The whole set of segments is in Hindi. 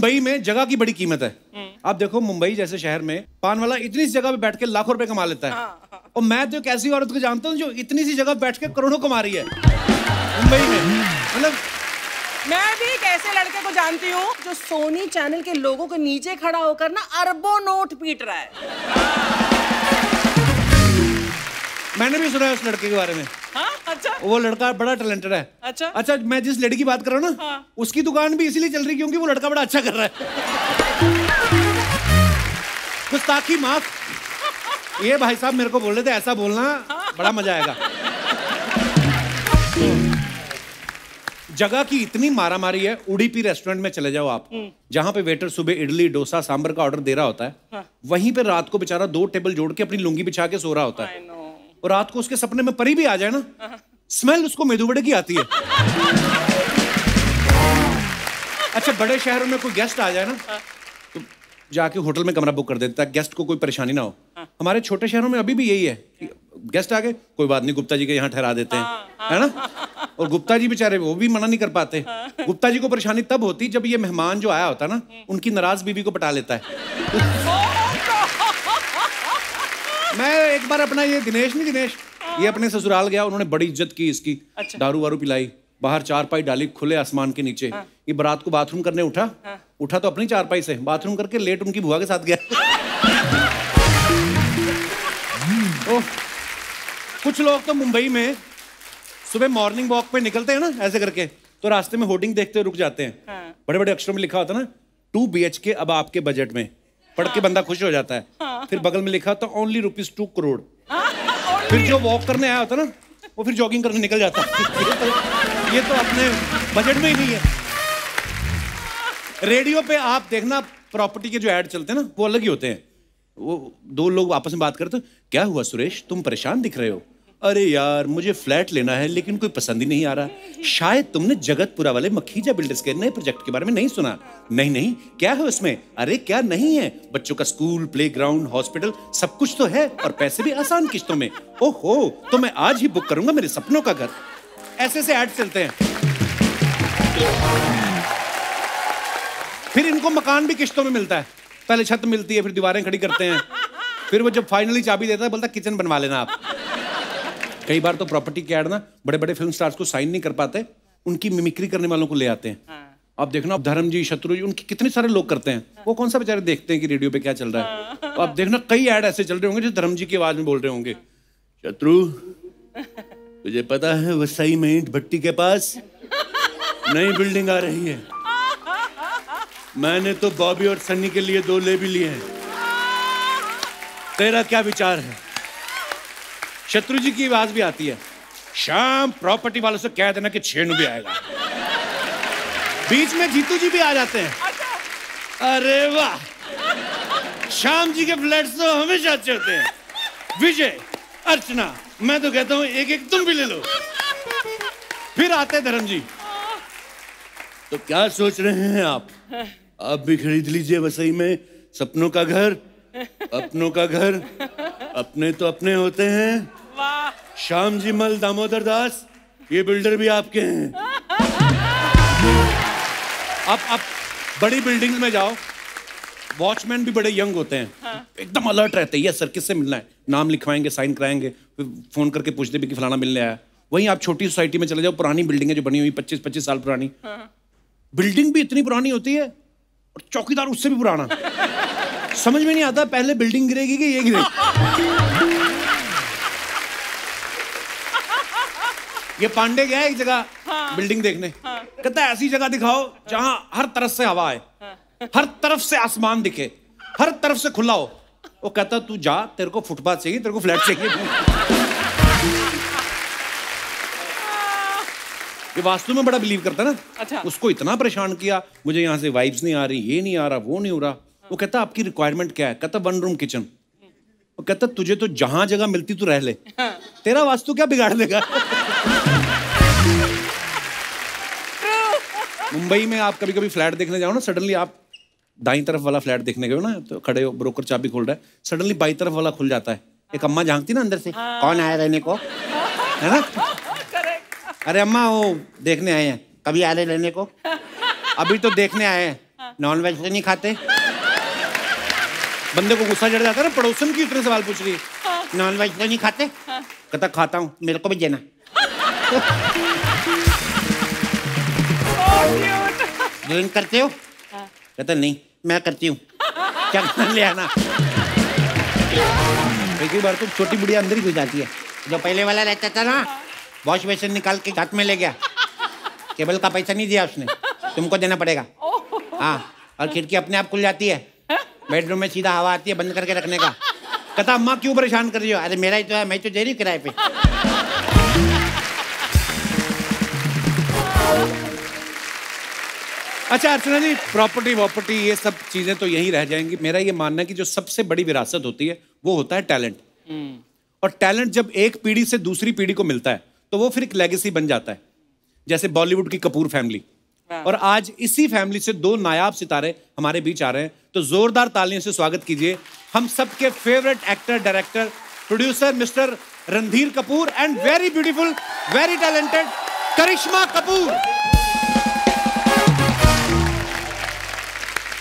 मुंबई में जगह की बड़ी कीमत है। आप देखो मुंबई जैसे शहर में पान वाला इतनी सी जगह पे बैठ के लाखों रुपए कमा लेता है। और मैं तो एक ऐसी औरत को जानता हूँ जो इतनी सी जगह बैठ के करोड़ों कमा रही है मुंबई में। मतलब मैं भी एक ऐसे लड़के को जानती हूँ जो सोनी चैनल के लोगों के नीचे खड़ा होकर ना अरबों नोट पीट रहा है। मैंने भी सुना है उस लड़के के बारे में हाँ अच्छा वो लड़का बड़ा टैलेंटेड है अच्छा। अच्छा मैं जिस लड़की की बात कर रहा हूँ ना हाँ। उसकी दुकान भी इसीलिए चल रही क्योंकि वो लड़का बड़ा अच्छा कर रहा है गुस्ताखी माफ़ ये भाई साहब मेरे को बोल रहे थे ऐसा बोलना हाँ? बड़ा मज़ा आएगा जगह की इतनी मारामारी है उडीपी रेस्टोरेंट में चले जाओ आप जहाँ पे वेटर सुबह इडली डोसा सांबर का ऑर्डर दे रहा होता है वहीं पे रात को बेचारा दो टेबल जोड़ के अपनी लुंगी बिछा के सो रहा होता है. और रात को उसके सपने में परी भी आ जाए ना, स्मेल उसको मेदू बड़े की आती है। अच्छा बड़े शहरों में कोई गेस्ट आ जाए ना तो जाके होटल में कमरा बुक कर देता है गेस्ट को कोई परेशानी ना हो। हमारे छोटे शहरों में अभी भी यही है गेस्ट आ गए, कोई बात नहीं, गुप्ता जी के यहाँ ठहरा देते हैं, है ना? और गुप्ता जी बेचारे, वो भी मना नहीं कर पाते। गुप्ता जी को परेशानी तब होती जब ये मेहमान जो आया होता ना, उनकी नाराज़ बीवी को पटा लेता है। मैं एक बार अपना ये दिनेश नहीं दिनेश ये अपने ससुराल गया उन्होंने बड़ी इज़्ज़त की इसकी। अच्छा। दारू वारू पिलाई बाहर चारपाई डाली खुले आसमान के नीचे। हाँ। ये बारात को बाथरूम करने उठा। हाँ। उठा तो अपनी चारपाई से बाथरूम करके लेट उनकी बुआ के साथ गया। ओह, कुछ लोग तो मुंबई में सुबह मॉर्निंग वॉक पे निकलते हैं ना ऐसे करके तो रास्ते में होर्डिंग देखते हुए रुक जाते हैं। बड़े बड़े अक्षरों में लिखा होता है ना टू बी के अब आपके बजट में। पढ़ के बंदा खुश हो जाता है। फिर बगल में लिखा होता ओनली रुपीज़ टू करोड़ फिर जो वॉक करने आया होता ना वो फिर जॉगिंग करने निकल जाता। है ये तो, ये तो अपने बजट में ही नहीं है। रेडियो पे आप देखना प्रॉपर्टी के जो ऐड चलते हैं ना वो अलग ही होते हैं। वो दो लोग आपस में बात करते हैं, क्या हुआ सुरेश? तुम परेशान दिख रहे हो। अरे यार, मुझे फ्लैट लेना है, लेकिन कोई पसंद ही नहीं आ रहा। शायद तुमने जगतपुरा वाले मखीजा बिल्डर्स के नए प्रोजेक्ट के बारे में नहीं सुना। नहीं नहीं, क्या है उसमें? अरे, क्या नहीं है? बच्चों का स्कूल, प्लेग्राउंड, हॉस्पिटल, सब कुछ तो है, और पैसे भी आसान किस्तों में। ओहो तो मैं आज ही बुक करूँगा मेरे सपनों का घर। ऐसे ऐसे ऐड चलते हैं। फिर इनको मकान भी किस्तों में मिलता है। पहले छत मिलती है, फिर दीवारें खड़ी करते हैं। फिर वो जब फाइनली चाबी देता है, बोलता किचन बनवा लेना आप। कई बार तो प्रॉपर्टी के ऐड ना बड़े बड़े फ़िल्म स्टार्स को साइन नहीं कर पाते उनकी मिमिक्री करने वालों को ले आते हैं। आप देखना आप धर्म जी शत्रु जी उनके कितने सारे लोग करते हैं। वो कौन सा बेचारे देखते हैं कि रेडियो पे क्या चल रहा है? तो आप देखना कई ऐड ऐसे चल रहे होंगे जो धर्म जी की आवाज़ में बोल रहे होंगे। शत्रु तुझे पता है वसई में ईंट भट्टी के पास नई बिल्डिंग आ रही है। मैंने तो बॉबी और सन्नी के लिए दो ले भी लिए हैं। तेरा क्या विचार है? शत्रु जी की आवाज़ भी आती है। शाम प्रॉपर्टी वालों से कह देना कि छेनू भी आएगा। बीच में जीतू जी भी आ जाते हैं। अरे वाह। शाम जी के फ्लैट्स तो हमेशा अच्छे होते हैं। विजय अर्चना मैं तो कहता हूँ एक एक तुम भी ले लो। फिर आते हैं धर्म जी तो क्या सोच रहे हैं आप? आप भी खरीद लीजिए वसई में सपनों का घर। अपनों का घर। अपने तो अपने होते हैं। वाह श्याम जी मल दामोदर दास ये बिल्डर भी आपके हैं। आप आप बड़ी बिल्डिंग में जाओ वॉचमैन भी बड़े यंग होते हैं। हाँ। एकदम अलर्ट रहते हैं ये सर किससे मिलना है? नाम लिखवाएँगे साइन कराएँगे फिर फ़ोन करके पूछते भी कि फलाना मिलने आया। वहीं आप छोटी सोसाइटी में चले जाओ पुरानी बिल्डिंग है जो बनी हुई पच्चीस पच्चीस साल पुरानी। हाँ। बिल्डिंग भी इतनी पुरानी होती है और चौकीदार उससे भी पुराना। समझ में नहीं आता पहले बिल्डिंग गिरेगी कि ये गिरेगी? ये पांडे गया एक जगह हाँ, बिल्डिंग देखने। हाँ, कहता है ऐसी जगह दिखाओ जहाँ हर तरफ़ से हवा है। हर तरफ़ से आसमान दिखे। हर तरफ़ से खुला हो। वो कहता तू जा तेरे को फुटपाथ चाहिए तेरे को फ्लैट चाहिए। ये वास्तु में बड़ा बिलीव करता ना। अच्छा। उसको इतना परेशान किया मुझे यहाँ से वाइब्स नहीं आ रही ये नहीं आ रहा वो नहीं हो रहा। वो कहता आपकी रिक्वायरमेंट क्या है? कहता वन रूम किचन वो कहता तुझे तो जहाँ जगह मिलती तू रह ले। तेरा वास्तु क्या बिगाड़ देगा? मुंबई में आप कभी कभी फ्लैट देखने जाओ ना सडनली आप दाई तरफ़ वाला फ्लैट देखने गए हो ना तो खड़े हो ब्रोकर चाबी खोल रहा है सडनली बाई तरफ़ वाला खुल जाता है। एक अम्मा झांकती ना अंदर से कौन आया रहने को? है ना? अरे अम्मा वो देखने आए हैं कभी आ रहे रहने को? अभी तो देखने आए हैं नॉन वेज तो नहीं खाते? बंदे को गुस्सा चढ़ जाता है ना पड़ोसन की इतने सवाल पूछ रही है नॉन वेज तो नहीं खाते? कहता खाता हूँ मेरे को भी देना। ड्रिंक करते हो कहता नहीं मैं करती हूँ क्या करना ले आना एक बार तो छोटी बुढ़िया अंदर ही घुस जाती है जो पहले वाला रहता था ना वॉश बेसिन निकाल के हाथ में ले गया केबल का पैसा नहीं दिया उसने तुमको देना पड़ेगा हाँ और खिड़की अपने आप खुल जाती है बेडरूम में सीधा हवा आती है बंद करके रखने का कहता अम्मा क्यों परेशान कर रही हो अरे मेरा ही तो है मैं तो दे रही किराए पे अच्छा अर्चना जी प्रॉपर्टी वॉपर्टी ये सब चीज़ें तो यहीं रह जाएँगी। मेरा ये मानना है कि जो सबसे बड़ी विरासत होती है वो होता है टैलेंट और टैलेंट जब एक पीढ़ी से दूसरी पीढ़ी को मिलता है तो वो फिर एक लेगेसी बन जाता है। जैसे बॉलीवुड की कपूर फैमिली और आज इसी फैमिली से दो नायाब सितारे हमारे बीच आ रहे हैं। तो जोरदार तालियों से स्वागत कीजिए हम सबके favourite actor director producer mister Randhir Kapoor and very beautiful very talented Karishma Kapoor.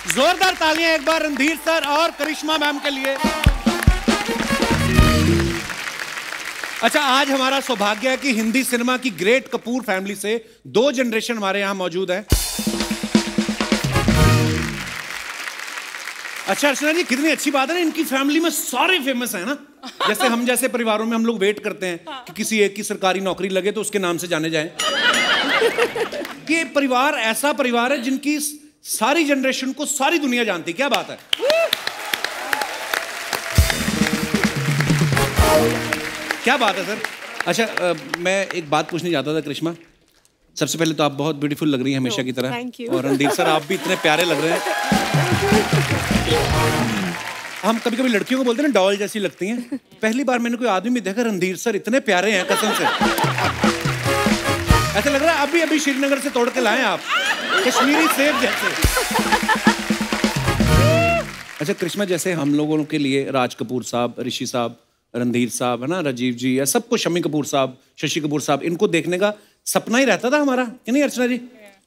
जोरदार तालियाँ एक बार रणधीर सर और करिश्मा मैम के लिए। अच्छा आज हमारा सौभाग्य है कि हिंदी सिनेमा की ग्रेट कपूर फैमिली से दो जनरेशन हमारे यहाँ मौजूद है। अच्छा अर्चना जी कितनी अच्छी बात है ना इनकी फैमिली में सारे फ़ेमस है ना। जैसे हम जैसे परिवारों में हम लोग वेट करते हैं। कि किसी एक की सरकारी नौकरी लगे तो उसके नाम से जाने जाए। कि परिवार ऐसा परिवार है जिनकी सारी जनरेशन को सारी दुनिया जानती क्या बात है? क्या बात है सर? अच्छा अ, मैं एक बात पूछने जाता था करिश्मा। सबसे पहले तो आप बहुत ब्यूटीफुल लग रही हैं हमेशा की तरह। और रणदीप सर आप भी इतने प्यारे लग रहे हैं। हम कभी कभी लड़कियों को बोलते हैं ना डॉल जैसी लगती हैं। पहली बार मैंने कोई आदमी भी देखा रणधीर सर इतने प्यारे हैं कसम से। ऐसा लग रहा है अभी अभी श्रीनगर से तोड़ के लाए आप। कश्मीरी सेब जैसे। अच्छा कृष्णा जैसे हम लोगों के लिए राज कपूर साहब, ऋषि साहब, रणधीर साहब, है ना, राजीव जी, या सबको शमी कपूर साहब, शशि कपूर साहब, इनको देखने का सपना ही रहता था हमारा। कि नहीं, अर्चना जी?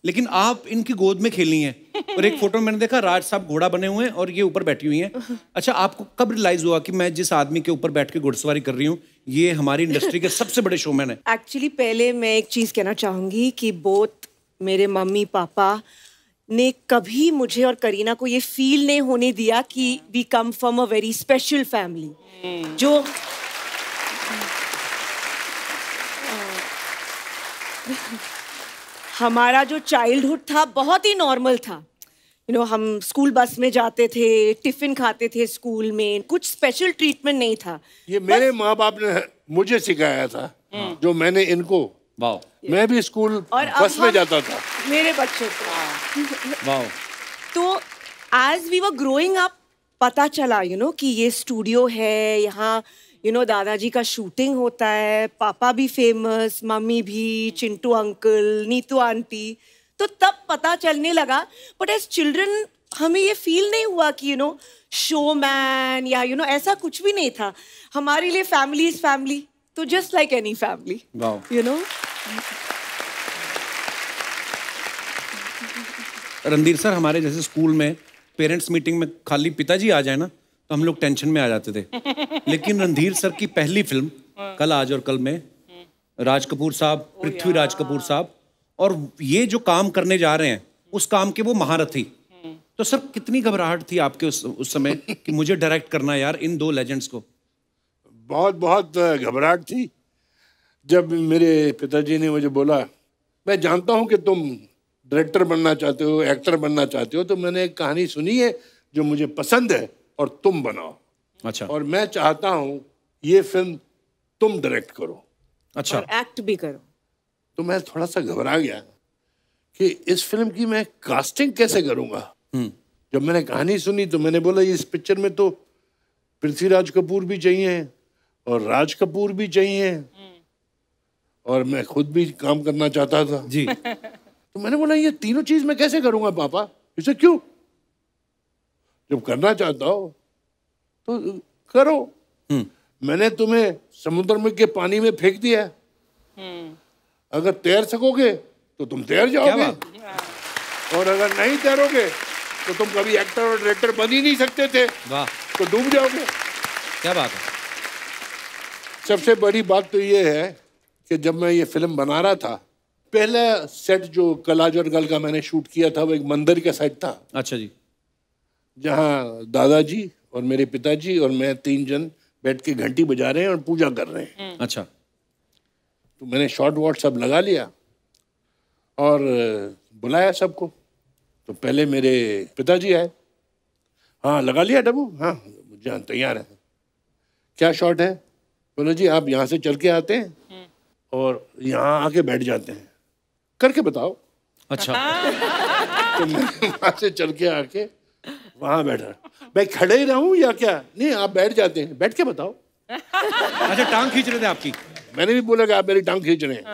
लेकिन आप इनकी गोद में खेली हैं। और एक फ़ोटो में मैंने देखा राज साहब घोड़ा बने हुए हैं और ये ऊपर बैठी हुई हैं। अच्छा आपको कब रियलाइज़ हुआ कि मैं जिस आदमी के ऊपर बैठ के घुड़सवारी कर रही हूँ ये हमारी इंडस्ट्री के सबसे बड़े शोमैन है? एक्चुअली पहले मैं एक चीज़ कहना चाहूँगी कि बोथ मेरे मम्मी पापा ने कभी मुझे और करीना को ये फील नहीं होने दिया कि we come from a very special family जो हमारा जो चाइल्डहुड था बहुत ही नॉर्मल था। यू you नो know, हम स्कूल बस में जाते थे टिफ़िन खाते थे स्कूल में कुछ स्पेशल ट्रीटमेंट नहीं था। ये बस... मेरे माँ बाप ने मुझे सिखाया था जो मैंने इनको मैं भी स्कूल और बस में जाता था। मेरे बच्चों को। तो as we were growing up पता चला यू you नो know, कि ये स्टूडियो है यहाँ यू नो दादाजी का शूटिंग होता है पापा भी फ़ेमस मम्मी भी चिंटू अंकल नीतू आंटी तो तब पता चलने लगा बट एज चिल्ड्रन हमें ये फील नहीं हुआ कि यू नो शो मैन या यू नो ऐसा कुछ भी नहीं था। हमारे लिए फैमिली इज़ फैमिली तो just like any family you know Randhir sir हमारे जैसे स्कूल में पेरेंट्स मीटिंग में खाली पिताजी आ जाए ना तो हम लोग टेंशन में आ जाते थे। लेकिन रणधीर सर की पहली फ़िल्म कल आज और कल में राज कपूर साहब पृथ्वी राज कपूर साहब और ये जो काम करने जा रहे हैं उस काम के वो महारथी। तो सर कितनी घबराहट थी आपके उस उस समय कि मुझे डायरेक्ट करना यार इन दो लेजेंड्स को? बहुत बहुत घबराहट थी। जब मेरे पिताजी ने मुझे बोला मैं जानता हूँ कि तुम डायरेक्टर बनना चाहते हो एक्टर बनना चाहते हो तो मैंने एक कहानी सुनी है जो मुझे पसंद है। और तुम बनाओ। अच्छा। और मैं चाहता हूँ ये फ़िल्म तुम डायरेक्ट करो। अच्छा। और एक्ट भी करो। तो मैं थोड़ा सा घबरा गया कि इस फ़िल्म की मैं कास्टिंग कैसे करूँगा? जब मैंने कहानी सुनी तो मैंने बोला इस पिक्चर में तो पृथ्वीराज कपूर भी चाहिए और राज कपूर भी चाहिए। और मैं खुद भी काम करना चाहता था। जी। तो मैंने बोला ये तीनों चीज़ मैं कैसे करूँगा पापा? इसे क्यों जब करना चाहता हो तो करो। मैंने तुम्हें समुद्र में के पानी में फेंक दिया अगर तैर सकोगे तो तुम तैर जाओगे। और अगर नहीं तैरोगे तो तुम कभी एक्टर और डायरेक्टर बन ही नहीं सकते थे। वाह। तो डूब जाओगे। क्या बात है। सबसे बड़ी बात तो ये है कि जब मैं ये फ़िल्म बना रहा था पहला सेट जो कलाज और गल का मैंने शूट किया था वो एक मंदिर का सेट था। अच्छा जी। जहाँ दादाजी और मेरे पिताजी और मैं तीन जन बैठ के घंटी बजा रहे हैं और पूजा कर रहे हैं। अच्छा। तो मैंने शॉर्ट वॉट सब लगा लिया और बुलाया सबको। तो पहले मेरे पिताजी आए। हाँ लगा लिया डबू हाँ जान तैयार है। क्या शॉर्ट है? बोलो जी आप यहाँ से चल के आते हैं और यहाँ आके बैठ जाते हैं। करके बताओ। अच्छा। तो मैं वहाँ से चल के आके वहाँ बैठा। मैं खड़े ही रहूँ या क्या? नहीं आप बैठ जाते हैं। बैठ के बताओ। अच्छा टांग खींच रहे थे आपकी? मैंने भी बोला कि आप मेरी टांग खींच रहे हैं।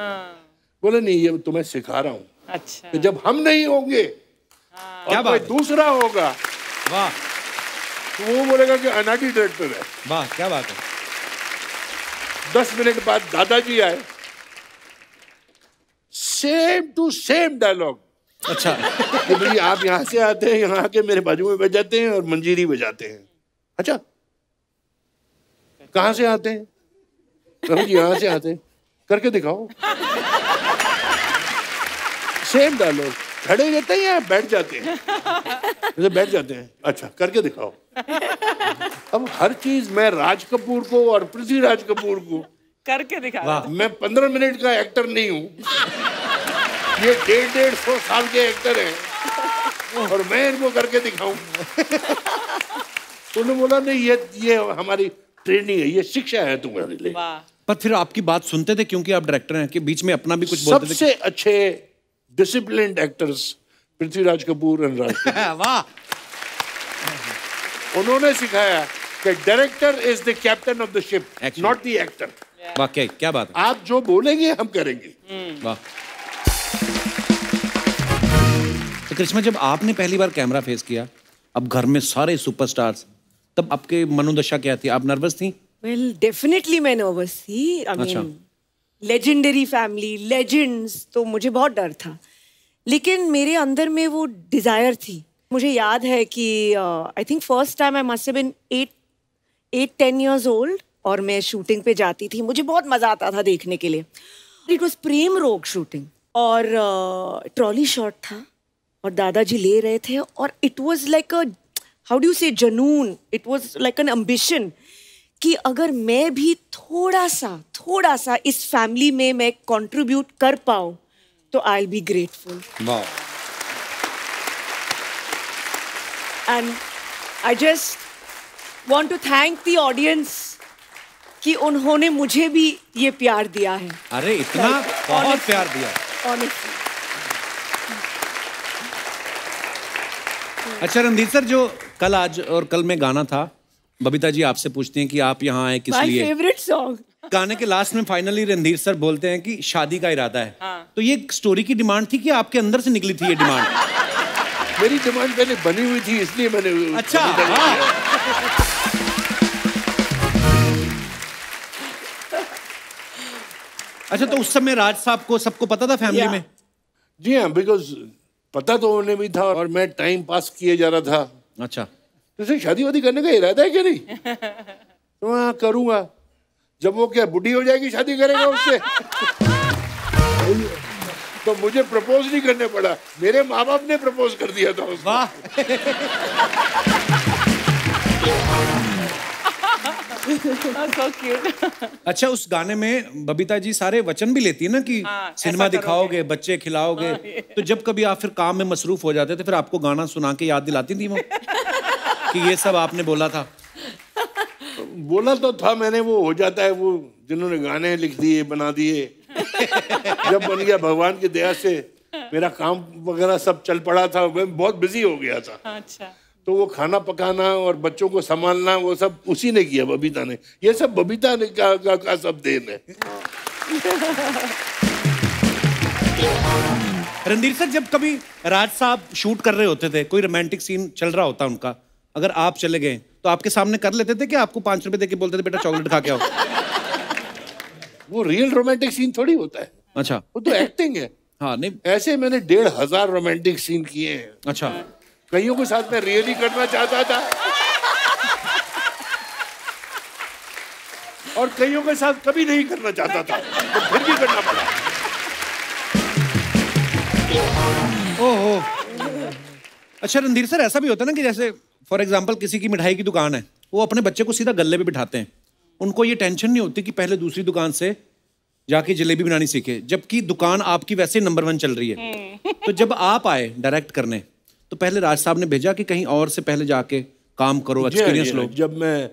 बोले नहीं ये तुम्हें सिखा रहा हूँ। अच्छा। कि जब हम नहीं होंगे क्या बात दूसरा होगा वाह। तो वो बोलेगा कि अनाटी डायरेक्टर है। वाह क्या बात है। दस मिनट बाद दादाजी आए। सेम टू सेम डायलॉग अच्छा। कि भाई आप यहाँ से आते हैं यहाँ आके मेरे बाजू में बैठ जाते हैं और मंजीरी बजाते हैं। अच्छा। कहाँ से आते हैं? कहो जी यहाँ से आते हैं। करके दिखाओ। सेम डायलॉग खड़े रहते हैं या बैठ जाते हैं? जैसे बैठ जाते हैं। अच्छा करके दिखाओ। अब हर चीज़ मैं राज कपूर को और पृथ्वीराज कपूर को करके दिखा मैं पंद्रह मिनट का एक्टर नहीं हूँ। ये डेढ़ डेढ़ सौ साल के एक्टर हैं। और मैं इनको करके दिखाऊँ। उन्होंने बोला नहीं ये ये हमारी ट्रेनिंग है ये शिक्षा है तुम्हारे लिए। पर फिर आपकी बात सुनते थे क्योंकि आप डायरेक्टर हैं कि बीच में अपना भी कुछ बोलते थे? सबसे अच्छे डिसिप्लिन एक्टर्स पृथ्वीराज कपूर और राज वाह। उन्होंने सिखाया कि director is the captain of the ship not the actor वाकई क्या बात है। आप जो बोलेंगे हम करेंगे। वाह। करिश्मा जब आपने पहली बार कैमरा फेस किया अब घर में सारे सुपरस्टार्स तब आपके मनोदशा क्या थी? आप नर्वस थी? वेल डेफिनेटली मैं नर्वस थी। I. Mean legendary family legends तो मुझे बहुत डर था। लेकिन मेरे अंदर में वो डिज़ायर थी। मुझे याद है कि uh, I think first time I must been eight eight ten years old और मैं शूटिंग पे जाती थी। मुझे बहुत मज़ा आता था देखने के लिए। इट वॉज़ प्रेम रोग शूटिंग और ट्रॉली शॉट था। और दादाजी ले रहे थे और it was like a how do से जनून it was like an ambition कि अगर मैं भी थोड़ा सा थोड़ा सा इस फैमिली में मैं कंट्रीब्यूट कर पाऊँ तो I be grateful and I just want to thank the audience कि उन्होंने मुझे भी ये प्यार दिया है। अरे इतना बहुत. प्यार दिया। ऑनेस्टली अच्छा रणधीर सर जो कल आज और कल में गाना था बबीता जी आपसे पूछती हैं कि आप यहाँ आए किस माय लिए? फेवरेट सॉन्ग गाने के लास्ट में फाइनली रणधीर सर बोलते हैं कि शादी का इरादा है। हाँ। तो ये स्टोरी की डिमांड थी कि आपके अंदर से निकली थी ये डिमांड मेरी डिमांड पहले बनी हुई थी इसलिए मैंने अच्छा हाँ। अच्छा तो उस समय राज साहब को सबको पता था फैमिली Yeah. में? जी हाँ बिकॉज़ पता तो उन्हें भी था और मैं टाइम पास किए जा रहा था। अच्छा। तुझे शादी वादी करने का इरादा है क्या नहीं? तो हाँ करूँगा। जब वो क्या बुढ़ी हो जाएगी शादी करेगा उससे? तो मुझे प्रपोज नहीं करने पड़ा। मेरे माँ बाप ने प्रपोज कर दिया था उसको। सो क्यूट अच्छा उस गाने में बबीता जी सारे वचन भी लेती है ना कि हाँ, सिनेमा दिखाओगे बच्चे खिलाओगे। तो जब कभी आप फिर काम में मसरूफ हो जाते थे फिर आपको गाना सुना के याद दिलाती थी वो? कि ये सब आपने बोला था? बोला तो था मैंने वो हो जाता है वो जिन्होंने गाने लिख दिए बना दिए। जब बन गया भगवान की दया से मेरा काम वगैरह सब चल पड़ा था मैं बहुत बिज़ी हो गया था। अच्छा। तो वो खाना पकाना और बच्चों को संभालना वो सब उसी ने किया बबीता ने। ये सब बबीता ने का, का, का सब देन है। रणधीर सर जब कभी राज साहब शूट कर रहे होते थे कोई रोमांटिक सीन चल रहा होता उनका अगर आप चले गए तो आपके सामने कर लेते थे कि आपको पाँच रुपए देके बोलते थे बेटा चॉकलेट खा के आओ वो रियल रोमांटिक सीन थोड़ी होता है। अच्छा। वो तो एक्टिंग है। हाँ नहीं। ऐसे मैंने डेढ़ हज़ार रोमांटिक सीन किए हैं। अच्छा। कईयों के साथ मैं रियली करना चाहता था। और कईयों के साथ कभी नहीं करना चाहता था तो फिर भी करना पड़ा। ओहो। अच्छा रणधीर सर ऐसा भी होता है ना कि जैसे फॉर एग्ज़ाम्पल किसी की मिठाई की दुकान है वो अपने बच्चे को सीधा गले पे बिठाते हैं। उनको ये टेंशन नहीं होती कि पहले दूसरी दुकान से जाके जलेबी बनानी सीखे जबकि दुकान आपकी वैसे नंबर वन चल रही है। तो जब आप आए डायरेक्ट करने तो पहले राज साहब ने भेजा कि कहीं और से पहले जाके काम करो एक्सपीरियंस लो। जब मैं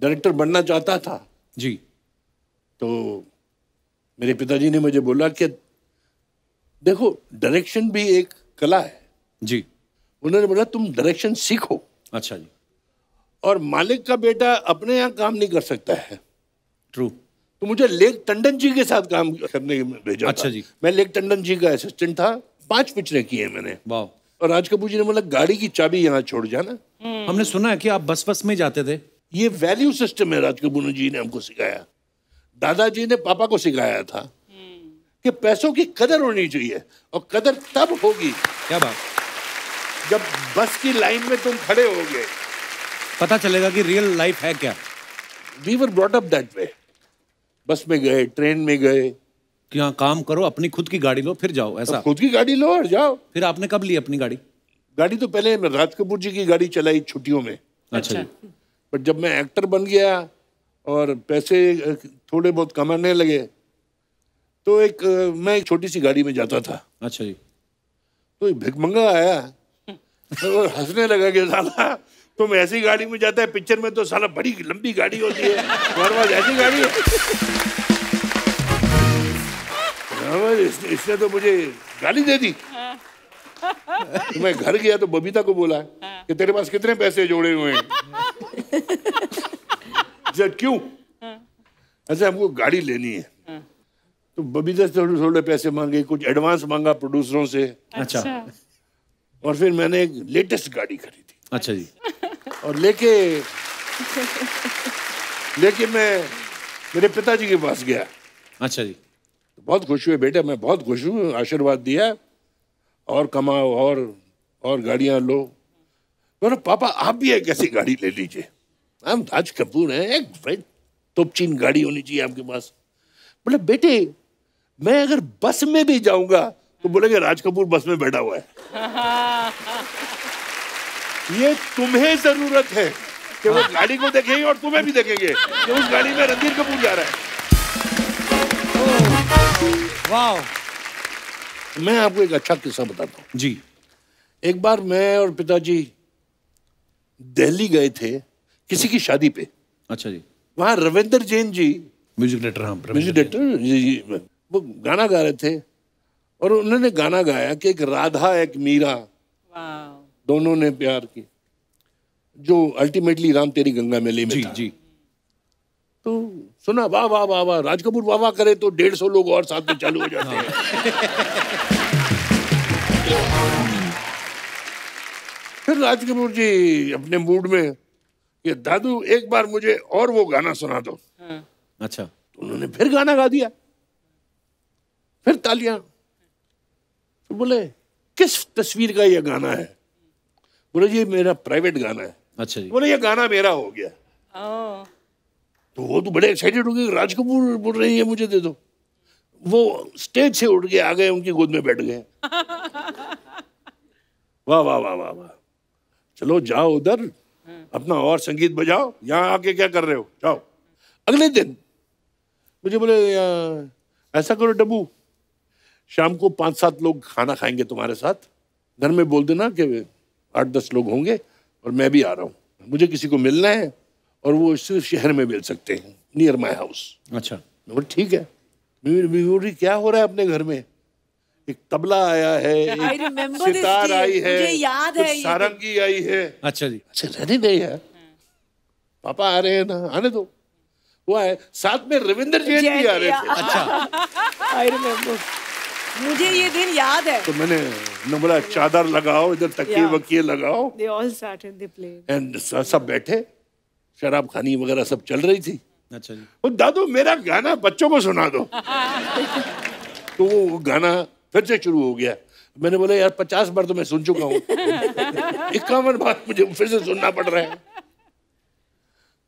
डायरेक्टर बनना चाहता था जी। तो मेरे पिताजी ने मुझे बोला कि देखो डायरेक्शन भी एक कला है। जी। उन्होंने बोला तुम डायरेक्शन सीखो अच्छा जी। और मालिक का बेटा अपने यहाँ काम नहीं कर सकता है। ट्रू तो मुझे लेक टंडन जी के साथ काम करने भेजा अच्छा। जी। मैं लेक टंडन जी का असिस्टेंट था पाँच पिक्चरें की है मैंने। वाह और राज कपूर जी ने बोला गाड़ी की चाबी यहाँ छोड़ जाना। हमने सुना है कि आप बस बस में जाते थे। ये वैल्यू सिस्टम है राज कपूर जी ने हमको सिखाया। दादाजी ने पापा को सिखाया था कि पैसों की कदर होनी चाहिए और कदर तब होगी क्या बात। जब बस की लाइन में तुम खड़े होगे। पता चलेगा कि रियल लाइफ है क्या। We were brought up that way bus में गए ट्रेन में गए कि हाँ काम करो अपनी खुद की गाड़ी लो फिर जाओ ऐसा। खुद की गाड़ी लो और जाओ। फिर आपने कब ली अपनी गाड़ी? गाड़ी तो पहले मैं राज कपूर जी की गाड़ी चलाई छुट्टियों में। अच्छा। जी बट जब मैं एक्टर बन गया और पैसे थोड़े बहुत कमाने लगे तो एक मैं एक छोटी सी गाड़ी में जाता था। अच्छा जी। तो एक भिकमंगा आया तो हंसने लगा कि साला तुम ऐसी गाड़ी में जाता है पिक्चर में तो साला बड़ी लंबी गाड़ी होती है। ऐसी गाड़ी हाँ, इसने, इसने तो मुझे गाली दे दी। तो मैं घर गया तो बबीता को बोला कि तेरे पास कितने पैसे जोड़े हुए हैं? क्यों? ऐसे हमको गाड़ी लेनी है। तो बबीता से थोड़े थोड़े पैसे मांगे कुछ एडवांस मांगा प्रोड्यूसरों से। अच्छा। और फिर मैंने एक लेटेस्ट गाड़ी खरीदी। अच्छा जी। और लेके लेके मैं मेरे पिताजी के पास गया। अच्छा जी। तो बहुत खुश हुए, बेटे, मैं बहुत खुश हूँ, आशीर्वाद दिया और कमाओ और और गाड़ियाँ लो। बोलो पापा, आप भी एक ऐसी गाड़ी ले लीजिए। हम राज कपूर, हैं, एक भाई तोपचीन गाड़ी होनी चाहिए आपके पास। बोले, बेटे, मैं अगर बस में भी जाऊँगा तो बोलेंगे, राज कपूर बस में बैठा हुआ है। ये तुम्हें ज़रूरत है कि वो गाड़ी को देखेंगे और तुम्हें भी देखेंगे कि उस गाड़ी में रणधीर कपूर जा रहा है। वाह मैं आपको एक अच्छा किस्सा बताता हूँ। जी। एक बार मैं और पिताजी दिल्ली गए थे किसी की शादी पे। अच्छा जी। वहाँ रविंदर जैन जी म्यूज़िक डायरेक्टर हाँ म्यूज़िक डायरेक्टर जी- जी, वो गाना गा रहे थे और उन्होंने गाना गाया कि एक राधा एक मीरा दोनों ने प्यार की जो अल्टीमेटली राम तेरी गंगा मेले में जी था। जी। तो सुना वाह वाह वाह वाह राज कपूर वाह वाह करे तो डेढ़ सौ लोग और साथ में चालू हो जाते हैं। फिर राज कपूर जी अपने मूड में ये दादू एक बार मुझे और वो गाना सुना दो। अच्छा। तो उन्होंने फिर गाना गा दिया। फिर तालियाँ। तो बोले किस तस्वीर का ये गाना है? बोले ये मेरा प्राइवेट गाना है। अच्छा जी। बोले ये गाना मेरा हो गया। तो वो तो बड़े एक्साइटेड हो गए राज कपूर बोल रही है मुझे दे दो। वो स्टेज से उठ के आ गए उनकी गोद में बैठ गए। वाह वाह वाह वाह वाह। चलो जाओ उधर अपना और संगीत बजाओ यहाँ आके क्या कर रहे हो? जाओ। अगले दिन मुझे बोले ऐसा करो डब्बू शाम को पाँच सात लोग खाना खाएँगे तुम्हारे साथ। घर में बोल देना कि आठ दस लोग होंगे और मैं भी आ रहा हूँ। मुझे किसी को मिलना है और वो सिर्फ़ शहर में मिल सकते हैं नियर माई हाउस अच्छा। मैं ठीक है। मैं मैं बोल रही क्या हो रहा है अपने घर में? एक तबला आया है एक सितार आई है याद है सारंगी आई है। अच्छा जी। अच्छा रहने नहीं है पापा आ रहे हैं ना आने दो। वो आए साथ में रविंदर जैन भी आ रहे थे। अच्छा। आई रिमेम्बर मुझे ये दिन याद है। तो मैंने बोला चादर लगाओ इधर तकिए. वकिए लगाओ। They all sat in the plane. And सब बैठे। शराब खानी वगैरह सब चल रही थी। अच्छा जी। दादू मेरा गाना बच्चों को सुना दो। तो वो गाना फिर से शुरू हो गया। मैंने बोला यार पचास बार तो मैं सुन चुका हूँ। इक्यावन बार मुझे फिर से सुनना पड़ रहा है।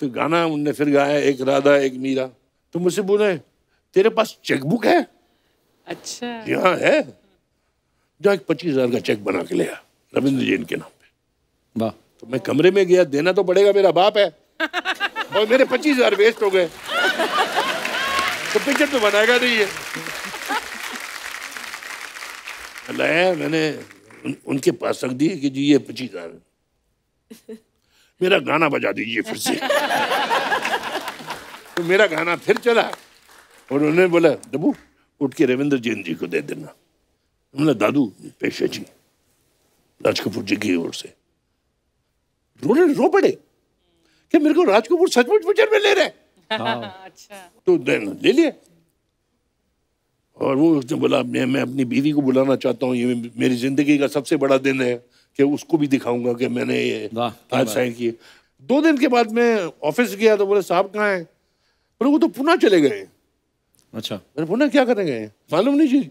तो गाना उनने फिर गाया एक राधा एक मीरा। तो मुझसे बोले तेरे पास चेकबुक है? अच्छा। यहाँ है जहाँ एक पच्चीस हज़ार का चेक बना के ले आ रविंद्र जैन के नाम पे। वाह। तो मैं कमरे में गया देना तो पड़ेगा मेरा बाप है। और मेरे पच्चीस हज़ार वेस्ट हो गए। तो पिक्चर तो बनाएगा नहीं है लाया मैंने उन, उनके पास रख दी कि जी ये पच्चीस हज़ार मेरा गाना बजा दीजिए फिर से। तो मेरा गाना फिर चला और उन्होंने बोला डबू उठ के रविंद्र जैन जी को दे देना। हमने दादू पेशे जी राज कपूर जी की ओर से। रोने रो पड़े। कि मेरे को राज कपूर सचमुच पिक्चर में ले रहे हैं। अच्छा। तो देन ले लिए। और वो उसने बोला मैं मैं अपनी बीवी को बुलाना चाहता हूँ ये मेरी ज़िंदगी का सबसे बड़ा दिन है कि उसको भी दिखाऊँगा कि मैंने ये आज साइन किए। दो दिन के बाद मैं ऑफ़िस गया तो बोले साहब कहाँ हैं? बोले वो तो पुणे चले गए। अच्छा। मैंने पुणे क्या करेंगे? मालूम नहीं जी।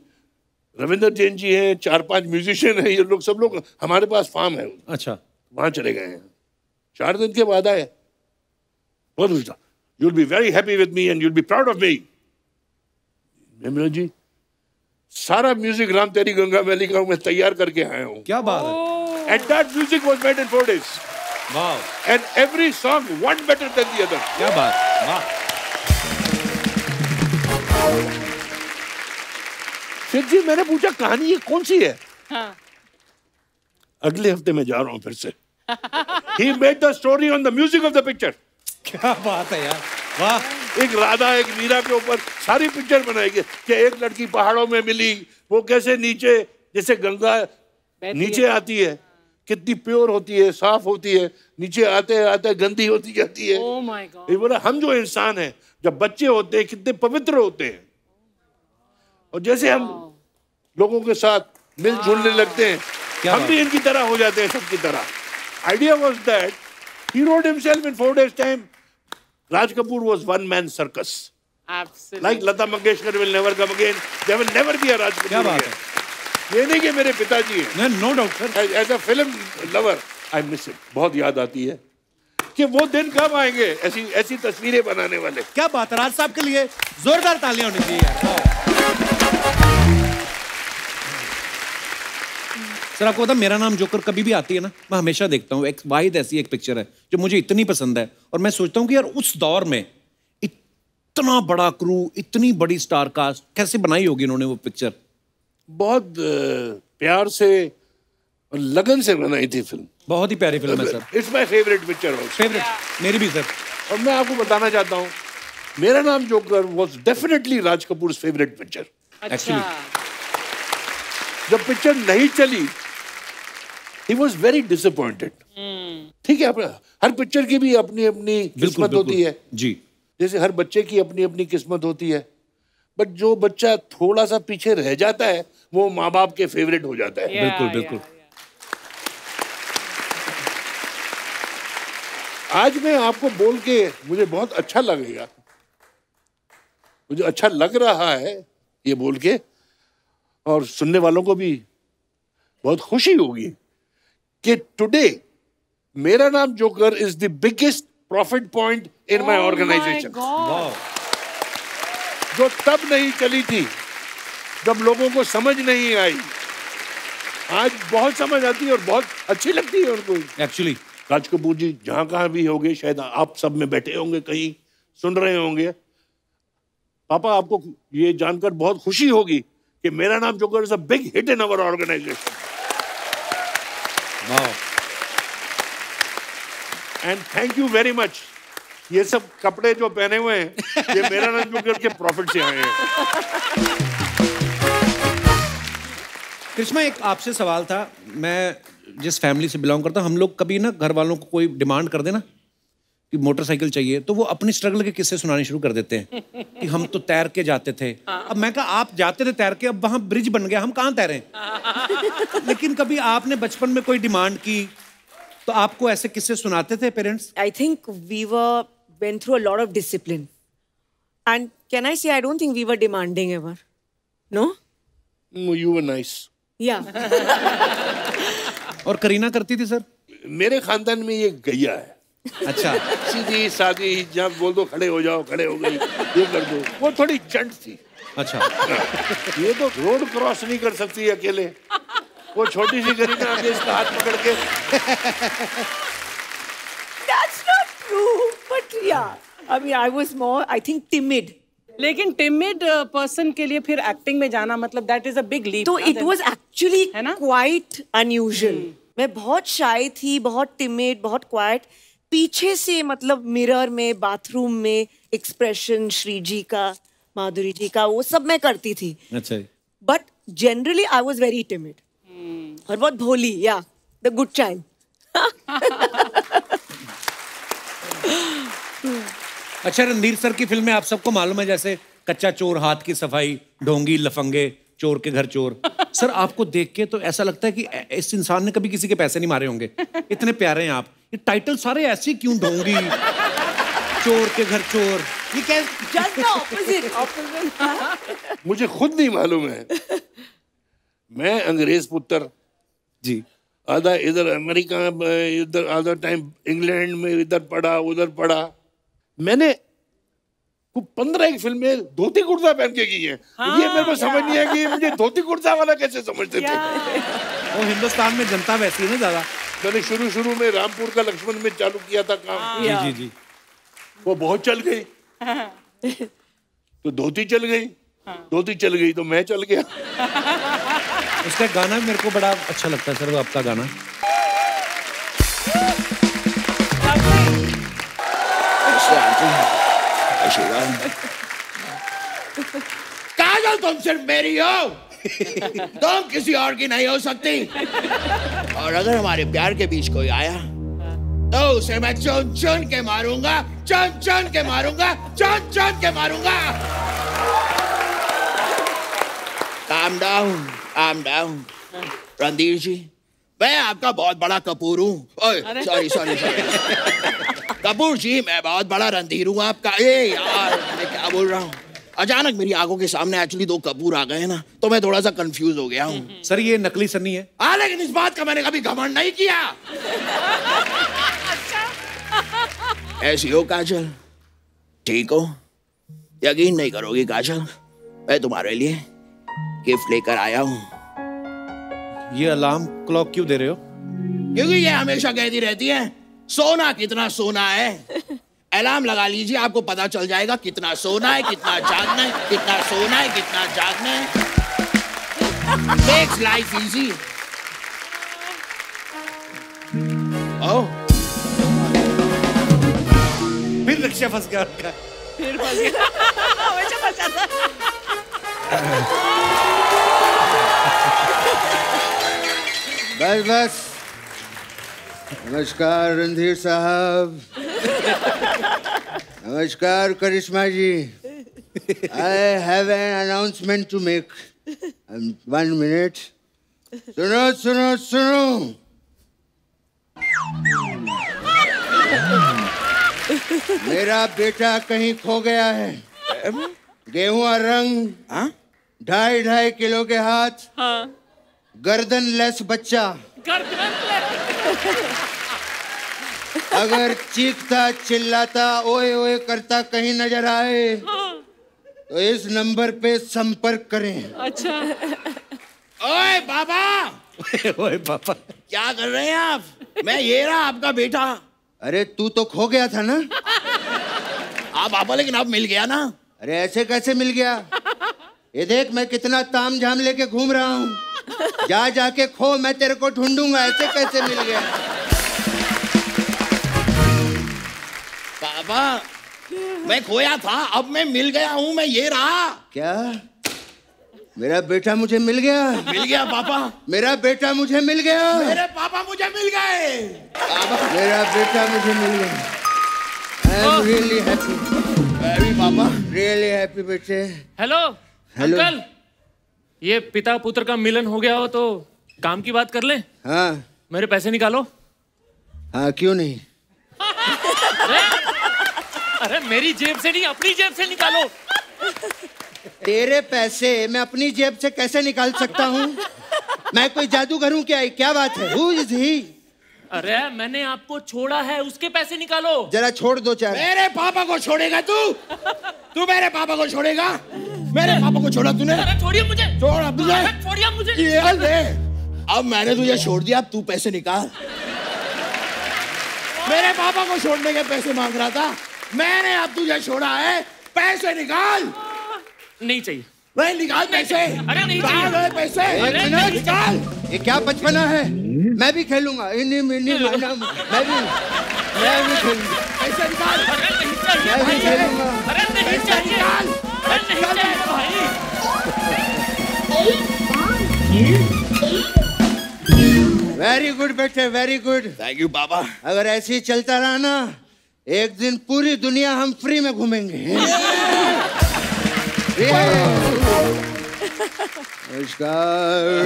रविंद्र जैन जी हैं चार पाँच म्यूजिशियन हैं ये लोग सब लोग हमारे पास फार्म है अच्छा। वहाँ चले गए हैं। चार दिन के बाद आए। बहुत खुश you'll be very happy with me and you'll be proud of me बोला जी सारा म्यूज़िक राम तेरी गंगा मैली का मैं तैयार करके आया हूँ। क्या बात है। And that music was made in four days वाह and every song one better than the other क्या बात। वाह फिर जी मैंने पूछा कहानी ये कौन सी है? हाँ। अगले हफ़्ते मैं जा रहा हूँ फिर से। He made the story on the music of the picture क्या बात है यार। वाह। एक राधा एक मीरा के ऊपर सारी पिक्चर बनाएगी कि एक लड़की पहाड़ों में मिली वो कैसे नीचे जैसे गंगा नीचे आती है कितनी प्योर होती है साफ़ होती है नीचे आते आते गंदी होती जाती है। ओ माय गॉड ये बोला हम जो इंसान हैं जब बच्चे होते हैं कितने पवित्र होते हैं। और जैसे हम लोगों के साथ मिल जुलने लगते हैं हम भी इनकी तरह हो जाते हैं सबकी तरह। Idea was that he rode himself in four days time Raj Kapoor was one man circus absolutely like Lata Mangeshkar will never come again. There will never be a Raj Kapoor क्या बात again. ये नहीं कि मेरे पिताजी हैं। No doubt sir as a film lover I miss it बहुत याद आती है कि वो दिन कब आएँगे ऐसी ऐसी तस्वीरें बनाने वाले। क्या बात है? राज साहब के लिए जोरदार तालियाँ होनी चाहिए। सर आपको पता मेरा नाम जोकर कभी भी आती है ना मैं हमेशा देखता हूँ एक वाहिद ऐसी एक पिक्चर है जो मुझे इतनी पसंद है और मैं सोचता हूँ कि यार उस दौर में इतना बड़ा क्रू इतनी बड़ी स्टार कास्ट कैसे बनाई होगी इन्होंने वो पिक्चर बहुत प्यार से और लगन से बनाई थी फ़िल्म बहुत ही प्यारी फ़िल्म है sir it's my favourite picture favourite मेरी भी सर और मैं आपको बताना चाहता हूँ Mera Naam Joker was definitely Raj Kapoor favourite picture अच्छा। जब पिक्चर नहीं चली ही वॉज़ वेरी डिसअपॉइंटेड ठीक है अपना हर पिक्चर की भी अपनी अपनी किस्मत होती है। जी। जैसे हर बच्चे की अपनी अपनी किस्मत होती है। बट जो बच्चा थोड़ा सा पीछे रह जाता है वो माँ बाप के फेवरेट हो जाता है। बिल्कुल, बिल्कुल। आज मैं आपको बोल के मुझे बहुत अच्छा लगेगा। मुझे अच्छा लग रहा है ये बोल के और सुनने वालों को भी बहुत खुशी होगी। कि today Mera Naam Joker is the biggest profit point in my organisation जो तब नहीं चली थी जब लोगों को समझ नहीं आई। आज बहुत समझ आती है और बहुत अच्छी लगती है उनको। एक्चुअली राज कपूर जी जहाँ कहाँ भी होंगे शायद आप सब में बैठे होंगे कहीं सुन रहे होंगे। पापा आपको ये जानकर बहुत खुशी होगी कि Mera Naam Joker is a big hit in our organisation वाह and thank you very much ये सब कपड़े जो पहने हुए हैं, ये मेरा जोकर के प्रॉफिट से आए हैं। कृष्णा, एक आपसे सवाल था। मैं जिस फैमिली से बिलोंग करता हूँ, हम लोग कभी ना घर वालों को कोई डिमांड कर देना? कि मोटरसाइकिल चाहिए तो वो अपनी स्ट्रगल के किस्से सुनाने शुरू कर देते हैं कि हम तो तैर के जाते थे अब मैं कहा आप जाते थे तैर के अब वहाँ ब्रिज बन गया हम कहाँ तैरें लेकिन कभी आपने बचपन में कोई डिमांड की तो आपको ऐसे किस्से सुनाते थे parents I think we were went through a lot of discipline. And can I say I don't think we were demanding ever. No? You were nice Yeah. और करीना करती थी सर मेरे खानदान में ये गैया है अच्छा। सीधी सादी जहाँ बोल दो खड़े हो जाओ खड़े हो गई। ये कर दो। वो थोड़ी चंट थी। अच्छा। ये तो रोड क्रॉस नहीं कर सकती अकेले। वो छोटी सी गरीब आगे इसका हाथ पकड़ के That's not true. But yeah, I mean, I was more, I think, timid. लेकिन टिमिड पर्सन के लिए फिर एक्टिंग में जाना मतलब that is a big leap तो इट वाज एक्चुअली है ना? क्वाइट अनयूजुअल मैं बहुत शाय थी बहुत टिमिड बहुत क्वाइट पीछे से मतलब मिरर में बाथरूम में एक्सप्रेशन श्री जी का माधुरी जी का वो सब मैं करती थी. अच्छा but generally I was very timid और बहुत भोली या द गुड चाइल्ड अच्छा रणधीर सर की फ़िल्में आप सबको मालूम है जैसे कच्चा चोर हाथ की सफ़ाई ढोंगी लफंगे चोर के घर चोर. सर आपको देख के तो ऐसा लगता है कि इस इंसान ने कभी किसी के पैसे नहीं मारे होंगे. इतने प्यारे हैं आप. ये टाइटल सारे ऐसे क्यों ढोंगी चोर के घर चोर। ये क्या? जस्ट द ऑपोजिट ऑपोजिट मुझे खुद नहीं मालूम है। मैं अंग्रेज़ पुत्र। जी। आधा इधर अमेरिका में इधर आधा टाइम इंग्लैंड में इधर पढ़ा उधर पढ़ा। मैंने पंद्रह एक फ़िल्में धोती कुर्ता पहन के की है। ये मेरे को समझ नहीं है कि मुझे धोती कुर्ता वाला कैसे समझते थे? वो हिंदुस्तान में जनता वैसी है ना ज़्यादा। मैंने शुरू शुरू में रामपुर का लक्ष्मण में चालू किया था काम। जी जी जी। वो बहुत चल गई। तो धोती चल गई। धोती चल गई तो मैं चल गया। उसका गाना मेरे को बड़ा अच्छा लगता है सर वो आपका गाना। काजल तुम सिर्फ़ मेरी हो। तुम किसी और की नहीं हो सकती। और अगर हमारे प्यार के बीच कोई आया तो उसे मैं चुन चुन के मारूँगा चुन चुन के मारूँगा चुन चुन के मारूँगा। Calm down calm down Randhir जी मैं आपका बहुत बड़ा कपूर हूँ। Sorry sorry sorry Kapoor ji मैं बहुत बड़ा रणधीर हूँ आपका। ए यार मैं क्या बोल रहा हूँ? अचानक मेरी आँखों के सामने एक्चुअली दो कपूर आ गए ना तो मैं थोड़ा सा कंफ्यूज हो गया हूँ। सर ये नकली सन्नी है। हाँ लेकिन इस बात का मैंने कभी घमंड नहीं किया। ऐसी हो काजल। ठीक हो। यकीन नहीं करोगी काजल। मैं तुम्हारे लिए गिफ्ट लेकर आया हूँ। ये अलार्म क्लॉक क्यों दे रहे हो? क्योंकि ये हमेशा कहती रहती है सोना कितना सोना है। अलार्म लगा लीजिए आपको पता चल जाएगा कितना सोना है कितना जागना है कितना सोना है कितना जागना है। मेक्स लाइफ इजी ओह फिर रिक्शा फंस गया उनका फिर फंस गया। हमेशा फंस जाता बस बस। नमस्कार रणधीर साहब। नमस्कार Karisma ji. I have an announcement to make one minute सुनो सुनो सुनो। मेरा बेटा कहीं खो गया है। गेहुआ रंग हाँ? ढाई ढाई किलो के हाथ। गर्दन लेस बच्चा। अगर चीखता चिल्लाता ओए ओए करता कहीं नज़र आए तो इस नंबर पे संपर्क करें। अच्छा। ओए बाबा! ओए पापा क्या कर रहे हैं आप? मैं ये रहा आपका बेटा। अरे तू तो खो गया था ना? आप बाबा लेकिन आप मिल गया ना? अरे ऐसे कैसे मिल गया? ये देख मैं कितना ताम झाम लेके घूम रहा हूँ। जा जाके खो मैं तेरे को ढूंढूँगा ऐसे कैसे मिल गया? पापा। मैं खोया था अब मैं मिल गया हूँ मैं ये रहा। क्या? मेरा बेटा मुझे मिल गया? मिल गया पापा। मेरा बेटा मुझे मिल गया? मेरे पापा मुझे मिल गए। मेरा बेटा मुझे मिल गया। आई एम रियली हैप्पी अभी पापा रियली हैप्पी बेटे। Hello hello. अंकल ये पिता पुत्र का मिलन हो गया हो तो काम की बात कर ले। हाँ। मेरे पैसे निकालो। हाँ क्यों नहीं? अरे मेरी जेब से नहीं अपनी जेब से निकालो। तेरे पैसे मैं अपनी जेब से कैसे निकाल सकता हूँ? मैं कोई जादूगर हूँ क्या? क्या बात है? हु इज़ ही अरे मैंने आपको छोड़ा है उसके पैसे निकालो। जरा छोड़ दो चार। मेरे पापा को छोड़ेगा तू? तू मेरे पापा को छोड़ेगा? मेरे पापा को छोड़ा तूने? छोड़िए मुझे। छोड़ अरे छोड़िए मुझे। ये ले अब मैंने तुझे छोड़ दिया अब तू पैसे निकाल। मेरे पापा को छोड़ने के पैसे मांग रहा था। मैंने अब तुझे छोड़ा है। पैसे निकाल। नहीं चाहिए। नहीं निकाल पैसे। अरे नहीं चाहिए। पैसे। अरे निकाल। ये क्या बचपना है? मैं भी खेलूँगा। इन्हीं माना मैं भी मैं भी खेलूँगा। पैसे निकाल। अरे नहीं चाहिए। मैं भी खेलूँगा। अरे नहीं चाहिए। निकाल। अरे नहीं चाहिए भाई। वेरी गुड बेटे वेरी गुड थैंक यू बाबा। अगर ऐसे ही चलता रहा ना एक दिन पूरी दुनिया हम फ्री में घूमेंगे। नमस्कार।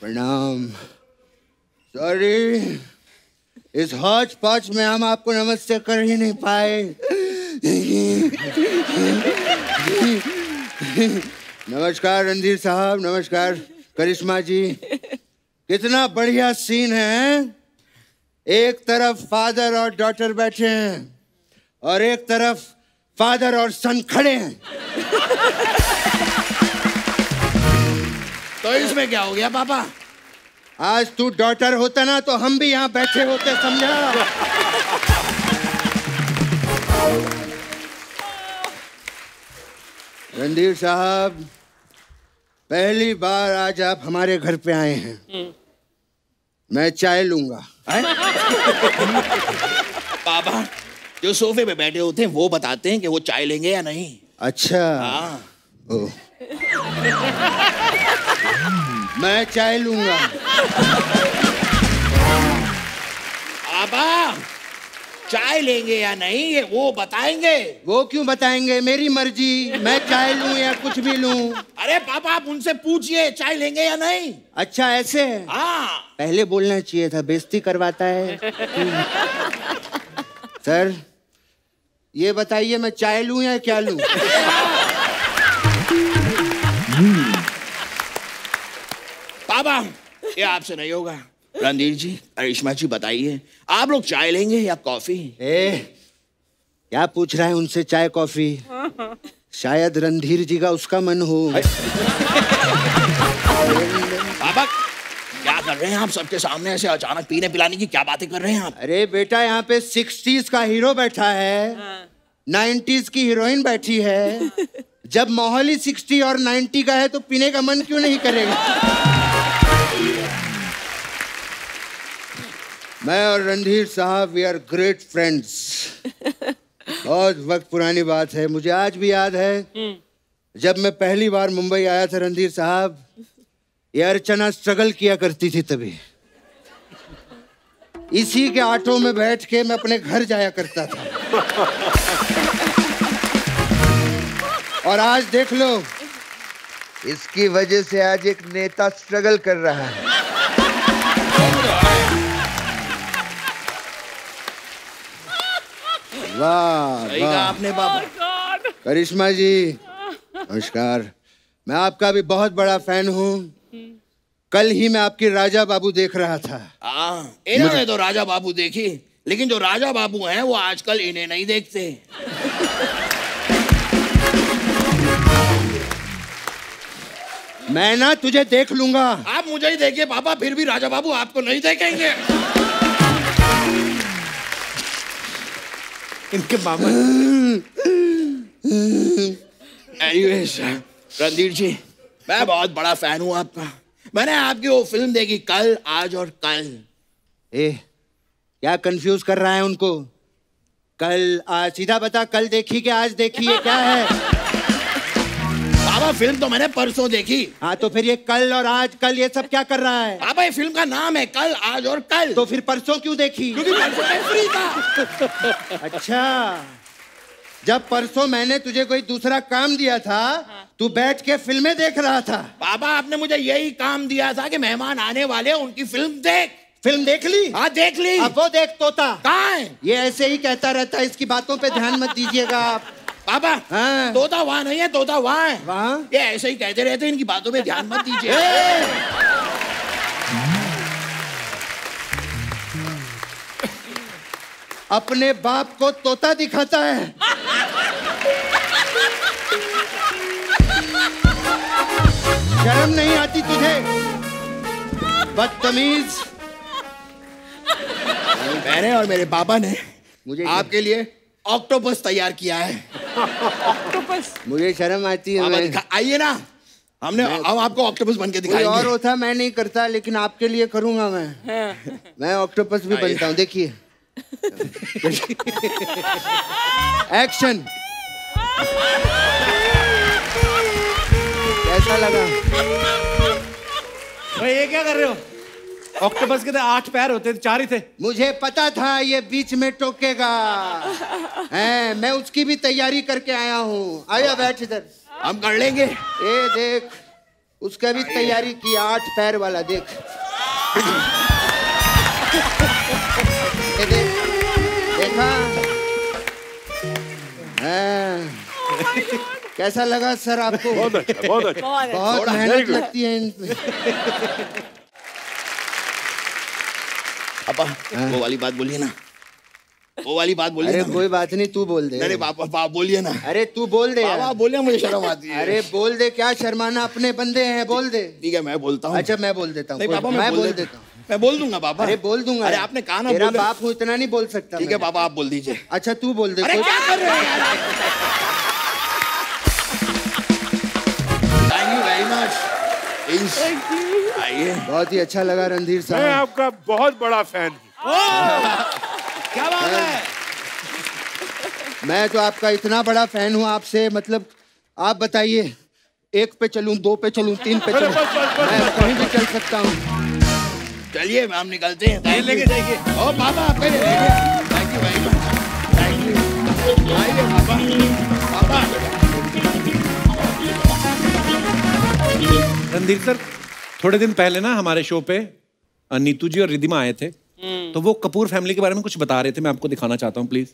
प्रणाम। सॉरी। इस हौच पौच में हम आपको नमस्ते कर ही नहीं पाए। नमस्कार रणधीर साहब, नमस्कार करिश्मा जी। कितना बढ़िया सीन है? एक तरफ़ फादर और डॉटर बैठे हैं और एक तरफ़ फादर और सन खड़े हैं। तो इसमें क्या हो गया पापा? आज तू डॉटर होता ना तो हम भी यहाँ बैठे होते समझा? रणधीर साहब पहली बार आज आप हमारे घर पे आए हैं। मैं चाय लूँगा। पापा जो सोफे पे बैठे होते हैं वो बताते हैं कि वो चाय लेंगे या नहीं। अच्छा। हाँ। मैं चाय लूँगा। पापा चाय लेंगे या नहीं ये वो बताएँगे। वो क्यों बताएँगे? मेरी मर्ज़ी मैं चाय लूँ या कुछ भी लूँ? अरे पापा आप उनसे पूछिए चाय लेंगे या नहीं। अच्छा ऐसे है। पहले बोलना चाहिए था बेइज्जती करवाता है। सर ये बताइए मैं चाय लूँ या क्या लूँ? पापा ये आपसे नहीं होगा। रणधीर जी अरिश्मा जी बताइए। आप लोग चाय लेंगे या कॉफ़ी? ए क्या पूछ रहा है उनसे चाय कॉफ़ी? शायद रणधीर जी का उसका मन हो। पापा क्या कर रहे हैं आप सबके सामने ऐसे अचानक पीने पिलाने की क्या बातें कर रहे हैं आप? अरे बेटा यहाँ पे सिक्सटीज का हीरो बैठा है। नाइन्टीज की हीरोइन बैठी है। जब माहौल ही सिक्सटी और नाइन्टी का है तो पीने का मन क्यों नहीं करेगा? मैं और रणधीर साहब वी आर ग्रेट फ्रेंड्स बहुत वक्त पुरानी बात है मुझे आज भी याद है। जब मैं पहली बार मुंबई आया था रणधीर साहब ये अर्चना स्ट्रगल किया करती थी तभी। इसी के ऑटो में बैठ के मैं अपने घर जाया करता था। और आज देख लो इसकी वजह से आज एक नेता स्ट्रगल कर रहा है। वाह सही कहा वाह। आपने पापा करिश्मा जी नमस्कार। मैं आपका भी बहुत बड़ा फ़ैन हूँ। कल ही मैं आपकी राजा बाबू देख रहा था। हाँ इन्होंने तो राजा बाबू देखी लेकिन जो राजा बाबू हैं वो आजकल इन्हें नहीं देखते। मैं ना तुझे देख लूँगा। आप मुझे ही देखिए पापा फिर भी राजा बाबू आपको नहीं देखेंगे। इनके मामा। एनीवेज रणधीर जी, मैं बहुत बड़ा फ़ैन हूँ आपका। मैंने आपकी वो फ़िल्म देखी, कल, आज और कल। ए, क्या कंफ्यूज कर रहा है उनको? कल, आज, सीधा बता, कल देखी कि आज देखी है, क्या है? पापा फ़िल्म तो मैंने परसों देखी। हाँ तो फिर ये कल और आज कल ये सब क्या कर रहा है? पापा ये फ़िल्म का नाम है कल आज और कल। तो फिर परसों क्यों देखी? क्योंकि परसों मैं फ्री था। अच्छा। जब परसों मैंने तुझे कोई दूसरा काम दिया था तू बैठ के फ़िल्में देख रहा था। बाबा आपने मुझे यही काम दिया था कि मेहमान आने वाले उनकी फ़िल्म देख। फ़िल्म देख ली? हाँ देख ली। अब वो देख तोता। कहाँ है? ये ऐसे ही कहता रहता है इसकी बातों पे ध्यान मत दीजिएगा आप। पापा हाँ? तोता वहाँ नहीं है तोता वहाँ है। वहाँ? ये ऐसे ही कहते रहते इनकी बातों में ध्यान मत दीजिए। अपने बाप को तोता दिखाता है। शर्म नहीं आती तुझे? बदतमीज। मैंने और मेरे बाबा ने मुझे आपके लिए ऑक्टोपस तैयार किया है। मुझे शर्म आती है आइए ना। हमने हम आपको ऑक्टोपस बन के और होता मैं नहीं करता लेकिन आपके लिए करूँगा मैं। मैं ऑक्टोपस भी बनता हूँ देखिए। एक्शन कैसा लगा? भाई ये क्या कर रहे हो? ऑक्टोपस के तो आठ पैर होते थे चार ही थे। मुझे पता था ये बीच में टोकेगा। हैं मैं उसकी भी तैयारी करके आया हूँ। आया बैठ इधर। हम कर लेंगे। ए देख उसका भी तैयारी की आठ पैर वाला देख। ये देख देखा? हैं। कैसा लगा सर आपको? बहुत अच्छा बहुत अच्छा। बहुत मेहनत लगती है इनमें। पापा वो वाली बात बोलिए ना। वो वाली बात बोलिए अरे कोई बात नहीं तू बोल दे। अरे पापा पापा बोलिए ना। अरे तू बोल दे। पापा बोलिए मुझे शर्म आती है। अरे बोल दे क्या शर्माना अपने बंदे हैं बोल दे। ठीक है मैं बोलता हूँ। अच्छा मैं बोल देता हूँ पापा मैं बोल देता हूँ। मैं बोल दूँगा पापा। अरे बोल दूँगा। अरे आपने कहा ना तेरा बाप हूँ इतना नहीं बोल सकता ठीक है। पापा आप बोल दीजिए। अच्छा तू बोल दे अरे क्या कर रहे हो आइए। बहुत ही अच्छा लगा रणधीर साहब। मैं आपका बहुत बड़ा फ़ैन हूँ। क्या बात है? मैं तो आपका इतना बड़ा फ़ैन हूँ आपसे मतलब आप बताइए एक पे चलूँ दो पे चलूँ तीन पे चलूँ मैं कहीं भी चल सकता हूँ। चलिए हम निकलते हैं। लेके जाइए। ओ पापा आपके thank you very thank you आइए पापा पापा रणधीर सर थोड़े दिन पहले ना हमारे शो पे नीतू जी और रिधिमा आए थे। तो वो कपूर फैमिली के बारे में कुछ बता रहे थे मैं आपको दिखाना चाहता हूँ प्लीज़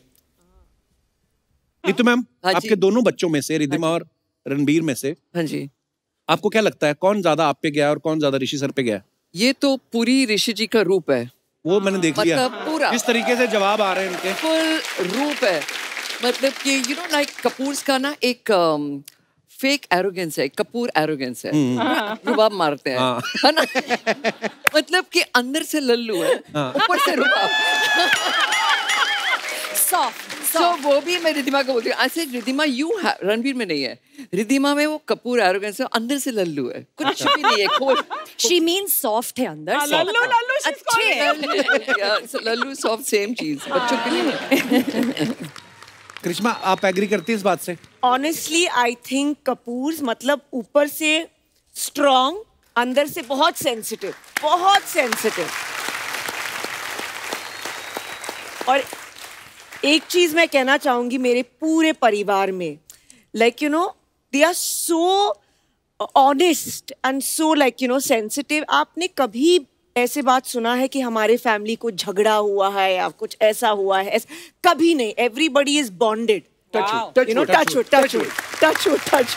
नीतू मैम हाँ आपके दोनों बच्चों में से रिधिमा और रणबीर में से हाँ जी। आपको क्या लगता है कौन ज़्यादा आप पे गया और कौन ज़्यादा ऋषि सर पे गया? ये तो पूरी ऋषि जी का रूप है। वो मैंने देख लिया। मतलब पूरा। किस तरीके से जवाब आ रहे हैं इनके? फुल रूप है। मतलब कि यू नो लाइक कपूर्स का ना एक फेक एरोगेंस है कपूर एरोगेंस है। रुबाब मारते हैं। हाँ। है ना? मतलब कि अंदर से लल्लू है ऊपर से रुबाब। सॉफ्ट सो वो भी मैं रिधिमा को बोलती हूँ ऐसे रिधिमा यू है रणबीर में नहीं है। रिधिमा में वो कपूर एरोगेंस है अंदर से लल्लू है। कुछ भी नहीं है कोई शी मीन सॉफ्ट है अंदर हाँ, लल्लू लल्लू him. लल्लू सॉफ्ट सेम चीज़ बच्चों के लिए। करिश्मा, आप एग्री करती हैं इस बात से? ऑनेस्टली आई थिंक कपूर मतलब ऊपर से स्ट्रॉन्ग अंदर से बहुत सेंसिटिव बहुत सेंसिटिव और एक चीज़ मैं कहना चाहूँगी मेरे पूरे परिवार में like you know they are so honest and so like you know sensitive आपने कभी ऐसे बात सुना है कि हमारे फैमिली को झगड़ा हुआ है या कुछ ऐसा हुआ है? ऐस- कभी नहीं everybody is bonded you know touch touch touch touch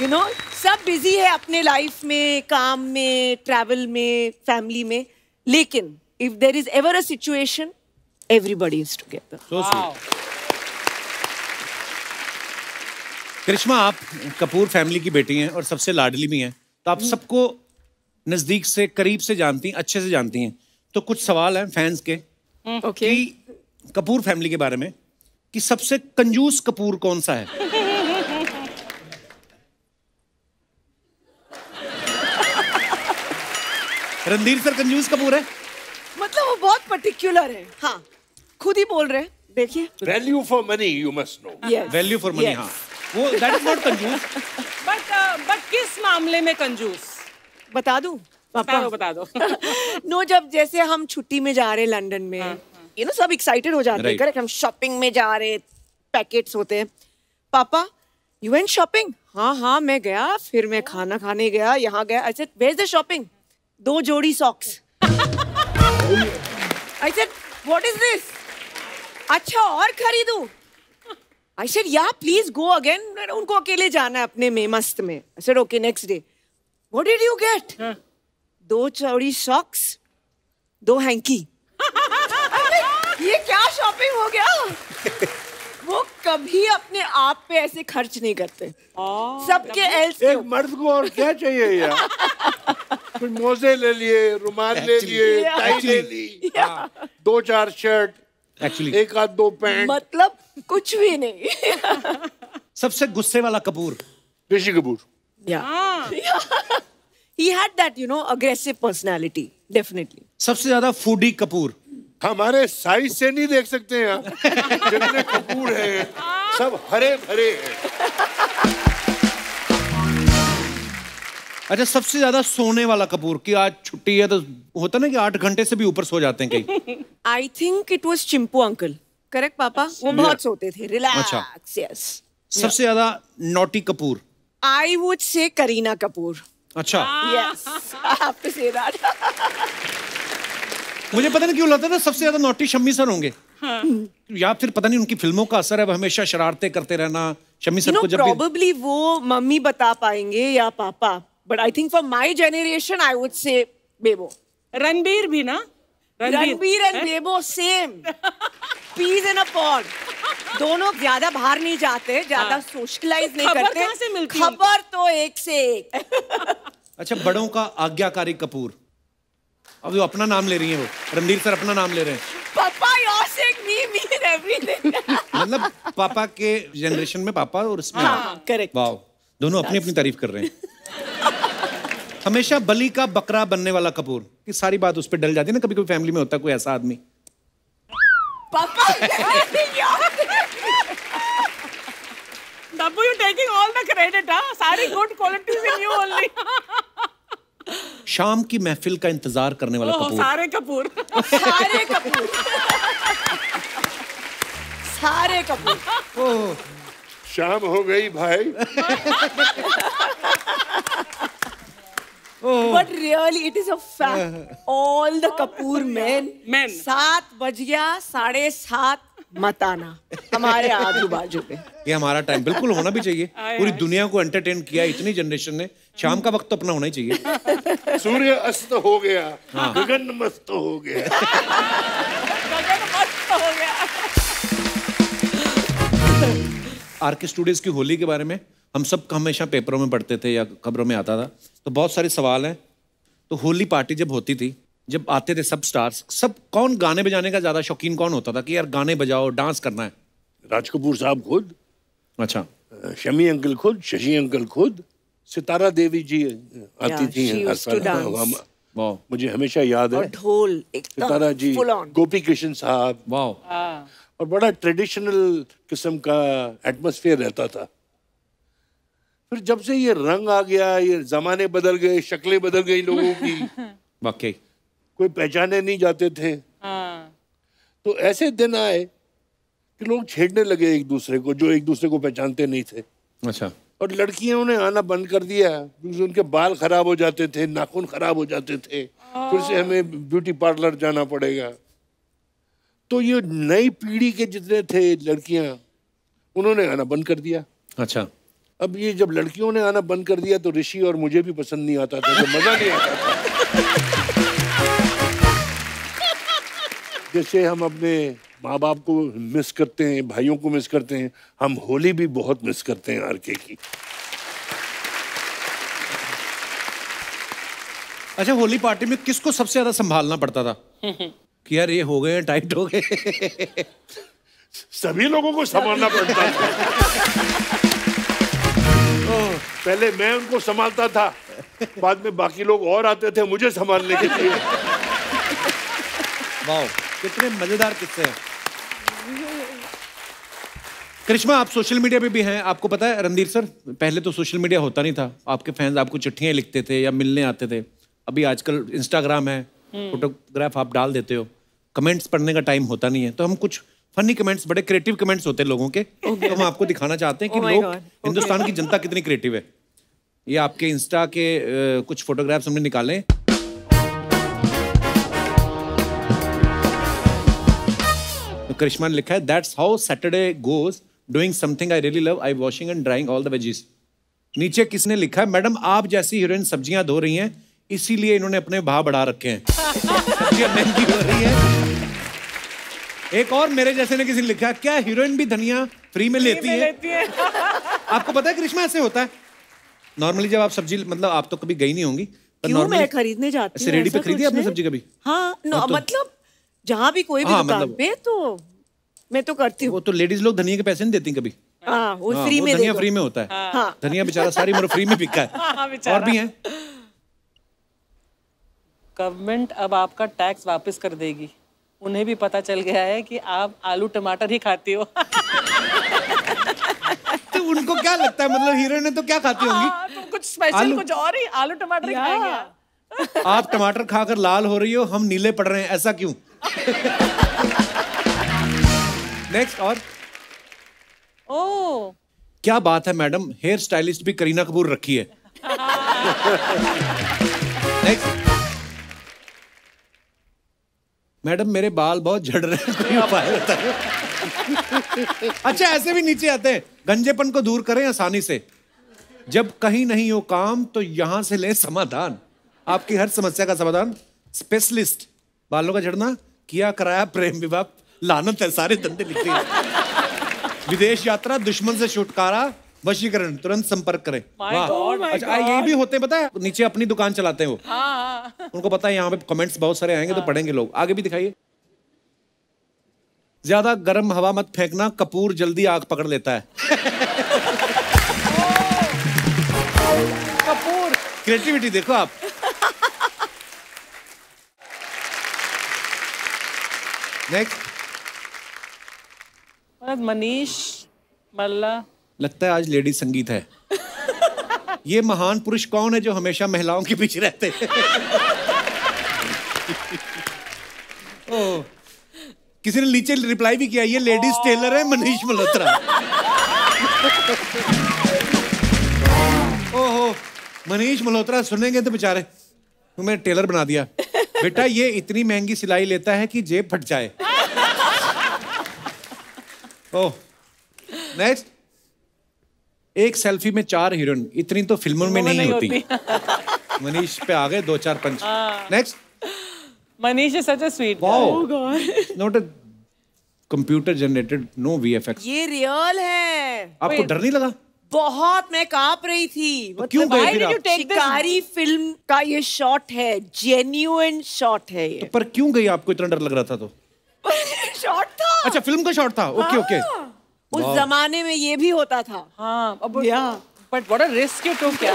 you know सब बिज़ी है अपने लाइफ में काम में ट्रैवल में फैमिली में. लेकिन if there is ever a situation everybody is together Karisma आप कपूर फैमिली की बेटी हैं और सबसे लाडली भी हैं. तो आप सबको नज़दीक से करीब से जानती हैं अच्छे से जानती हैं। तो कुछ सवाल हैं फैंस के ओके कि कपूर फैमिली के बारे में कि सबसे कंजूस कपूर कौन सा है? रणधीर सर कंजूस कपूर है। मतलब वो बहुत पर्टिकुलर है। हाँ। खुद ही बोल रहे हैं। देखिए। Value for money you must know value for money हाँ। वो दैट इज़ नॉट कंजूस। बट बट किस मामले में कंजूस? बता दूँ? बता दो बता दो। नो जब जैसे हम छुट्टी में जा रहे हैं लंदन में यू नो सब एक्साइटेड हो जाते हैं। करेक्ट हम शॉपिंग में जा रहे पैकेट्स होते हैं। पापा यू वेंट शॉपिंग हाँ हाँ मैं गया फिर मैं खाना खाने गया यहाँ गया। I said where the shopping दो जोड़ी socks I said what is this अच्छा और खरीदू? आई सेड या प्लीज़ गो अगेन उनको अकेले जाना है अपने में मस्त में। I said okay next day what did you get दो चौड़ी सॉक्स दो हैंकी ये हो गया? वो कभी अपने आप पे ऐसे खर्च नहीं करते। सबके एल्स एक मर्द को और क्या चाहिए यार? कुछ मोजे ले लिए रुमाल ले लिए. टाई ले ली। हाँ, दो चार शर्ट एक्चुअली एक आध दो पैंट मतलब कुछ भी नहीं। सबसे गुस्से वाला Kapoor. Rishi Kapoor. yeah. He had that you know aggressive personality definitely. सबसे ज़्यादा फूडी कपूर। हमारे साइज़ से नहीं देख सकते हैं आप। जितने कपूर हैं सब हरे भरे हैं। अच्छा सबसे ज़्यादा सोने वाला कपूर कि आज छुट्टी है तो होता ना कि आठ घंटे से भी ऊपर सो जाते हैं कहीं। I think it was Chimpu uncle correct पापा वो बहुत सोते थे। रिलैक्स यस सबसे ज़्यादा naughty Kapoor. I would say Kareena Kapoor अच्छा। Yes. I have to say that मुझे पता नहीं क्यों लगता था सबसे ज़्यादा नोटी शम्मी सर होंगे। हाँ. या फिर पता नहीं उनकी फ़िल्मों का असर है वो हमेशा शरारतें करते रहना शम्मी you सर know को जब भी probably वो मम्मी बता पाएँगे या पापा but I think for my generation I would say Bebo Ranbir भी ना? Ranbir. And Bebo same peas in a pod दोनों ज़्यादा बाहर नहीं जाते ज़्यादा हाँ। सोशलाइज नहीं करते। कहाँ से मिलती? खबर तो एक से एक। अच्छा बड़ों का आज्ञाकारी कपूर। अब वो अपना नाम ले रही हैं वो। रणधीर सर अपना नाम ले रहे हैं। पापा your saying me mean everything मतलब पापा के जनरेशन में पापा और इसमें हाँ करेक्ट वाह दोनों अपनी अपनी तारीफ़ कर रहे हैं। हमेशा बलि का बकरा बनने वाला कपूर। कि सारी बात उस पर डल जाती है ना कभी कभी फैमिली में होता है कोई ऐसा आदमी। पापा Dabbu, you taking all the credit, huh? सारी good qualities in you only. शाम की महफिल का इंतज़ार करने वाला कपूर सारे कपूर सारे कपूर सारे कपूर शाम हो गई भाई but really it is a fact all the Kapoor man Men. सात बज गया साढ़े सात मत आना हमारे आजू बाजू पे। ये हमारा टाइम बिल्कुल होना भी चाहिए। पूरी दुनिया को एंटरटेन किया इतनी जनरेशन ने। शाम का वक्त तो अपना होना ही चाहिए। सूर्य अस्त हो गया गगन मस्त हो गया। आर के स्टूडियोज की होली के बारे में हम सब हमेशा पेपरों में पढ़ते थे या खबरों में आता था। तो बहुत सारे सवाल हैं। तो होली पार्टी जब होती थी जब आते थे सब स्टार्स सब कौन गाने बजाने का ज़्यादा शौकीन कौन होता था कि यार गाने बजाओ डांस करना है? राज कपूर साहब खुद अच्छा। शमी अंकल खुद शशि अंकल खुद सितारा देवी जी आती थी हर साल। मुझे हमेशा याद है। ढोल सितारा जी एकदम फुल ऑन गोपी कृष्ण साहब वाह और बड़ा ट्रेडिशनल किस्म का एटमोसफियर रहता था। फिर जब से ये रंग आ गया ये जमाने बदल गए शक्लें बदल गई लोगों की। वाकई। कोई पहचाने नहीं जाते थे। हाँ। तो ऐसे दिन आए कि लोग छेड़ने लगे एक दूसरे को जो एक दूसरे को पहचानते नहीं थे। अच्छा। और लड़कियों ने आना बंद कर दिया क्योंकि उनके बाल खराब हो जाते थे नाखून खराब हो जाते थे। फिर से हमें ब्यूटी पार्लर जाना पड़ेगा। तो ये नई पीढ़ी के जितने थे लड़कियाँ उन्होंने आना बंद कर दिया। अच्छा। अब ये जब लड़कियों ने आना बंद कर दिया तो ऋषि और मुझे भी पसंद नहीं आता था तो मज़ा नहीं आता था। जैसे हम अपने माँ बाप को मिस करते हैं भाइयों को मिस करते हैं हम होली भी बहुत मिस करते हैं आर के की। अच्छा होली पार्टी में किसको सबसे ज़्यादा संभालना पड़ता था? कि यार ये हो गए टाइट हो गए सभी लोगों को संभालना पड़ता था। ओह, पहले मैं उनको संभालता था बाद में बाकी लोग और आते थे मुझे संभालने के लिए। वाह कितने मज़ेदार किस्से हैं। करिश्मा आप सोशल मीडिया पे भी हैं। आपको पता है रणधीर सर पहले तो सोशल मीडिया होता नहीं था। आपके फैंस आपको चिट्ठियाँ लिखते थे या मिलने आते थे। अभी आजकल इंस्टाग्राम है फोटोग्राफ आप डाल देते हो। कमेंट्स पढ़ने का टाइम होता नहीं है। तो हम कुछ फनी कमेंट्स बड़े क्रिएटिव कमेंट्स होते हैं लोगों के तो हम आपको दिखाना चाहते हैं कि Oh लोग. हिंदुस्तान की जनता कितनी क्रिएटिव है। ये आपके इंस्टा के अ, कुछ फोटोग्राफ्स हमने निकाले। तो करिश्मा ने लिखा है that's how Saturday goes doing something I really love I washing and drying all the veggies नीचे किसने लिखा है मैडम आप जैसी हीरोइन सब्ज़ियाँ धो रही हैं इसीलिए इन्होंने अपने भाव बढ़ा रखे हैं। महँगी हो रही है। एक और मेरे जैसे ने किसी ने लिखा क्या हीरोइन भी धनिया फ्री में लेती है? लेती है। आपको पता है करिश्मा ऐसे होता है? नॉर्मली जब आप सब्ज़ी मतलब आप तो कभी गई नहीं होंगी पर क्यों? मैं खरीदने जाती हूँ रेडी पे खरीदी आपने सब्ज़ी कभी? हाँ नो हाँ, तो- मतलब जहाँ भी कोई भी हाँ, दुकान मतलब- पे तो मैं तो करती वो तो लेडीज़ लोग धनिया के पैसे नहीं देती कभी? हाँ वो हाँ, फ्री वो में धनिया फ्री में होता है। हाँ। धनिया बेचारा सारी उम्र फ्री में बिका हाँ, है। और भी हैं? गवर्नमेंट अब आपका टैक्स वापस कर देगी। उन्हें भी पता चल गया है कि आप आलू टमाटर ही खाती हो। तो उनको क्या लगता है? मतलब हीरोइन ने तो क्या खाती होंगी? हाँ, तो कुछ स्पेशल आलू- कुछ और ही आलू टमाटर ही खाएँगे आप। टमाटर खाकर लाल हो रही हो हम नीले पड़ रहे हैं ऐसा क्यों? नेक्स्ट और? ओ। क्या बात है मैडम? हेयर स्टाइलिस्ट भी करीना कपूर रखी है। नेक्स्ट मैडम, मेरे बाल बहुत झड़ रहे हैं उपाय बताओ अच्छा ऐसे भी नीचे आते हैं। गंजेपन को दूर करें आसानी से। जब कहीं नहीं हो काम तो यहाँ से लें समाधान। आपकी हर समस्या का समाधान। स्पेशलिस्ट। बालों का झड़ना, किया कराया प्रेम विवाह, लानत है, सारे धंधे लिखते हैं विदेश यात्रा, दुश्मन से छुटकारा वशीकरण तुरंत संपर्क करें। वाह। अच्छा यही भी होते हैं पता है? नीचे अपनी दुकान चलाते हैं वो। हाँ। उनको पता है यहाँ पे कमेंट्स बहुत सारे आएँगे हाँ। तो पढ़ेंगे लोग। आगे भी दिखाइए। ज़्यादा गर्म हवा मत फेंकना कपूर जल्दी आग पकड़ लेता है। कपूर क्रिएटिविटी देखो आप। नेक्स्ट मनीष मल्ला। लगता है आज लेडी संगीत है। ये महान पुरुष कौन है जो हमेशा महिलाओं के पीछे रहते हैं? ओह, किसी ने नीचे रिप्लाई भी किया ये लेडीज़ टेलर है मनीष मल्होत्रा। ओहो। मनीष मल्होत्रा सुनेंगे तो बेचारे। तुम्हें टेलर बना दिया। बेटा ये इतनी महँगी सिलाई लेता है कि जेब फट जाए। ओह। नेक्स्ट एक सेल्फी में चार हीरोइन इतनी तो फ़िल्मों में नहीं होती। मनीष पे आ गए दो चार punch. Next Manish is such a sweet not a computer generated no VFX ये रियल है। आपको डर नहीं लगा? बहुत मैं काँप रही थी। तो क्यों गए फिर आप? शिकारी फ़िल्म का ये शॉट है जेन्युइन शॉट है ये। पर क्यों गई आपको इतना डर लग रहा था तो? शॉट था। अच्छा फ़िल्म का शॉट था। ओके ओके उस जमाने में ये भी होता था। हाँ अब या but what a risk you took क्या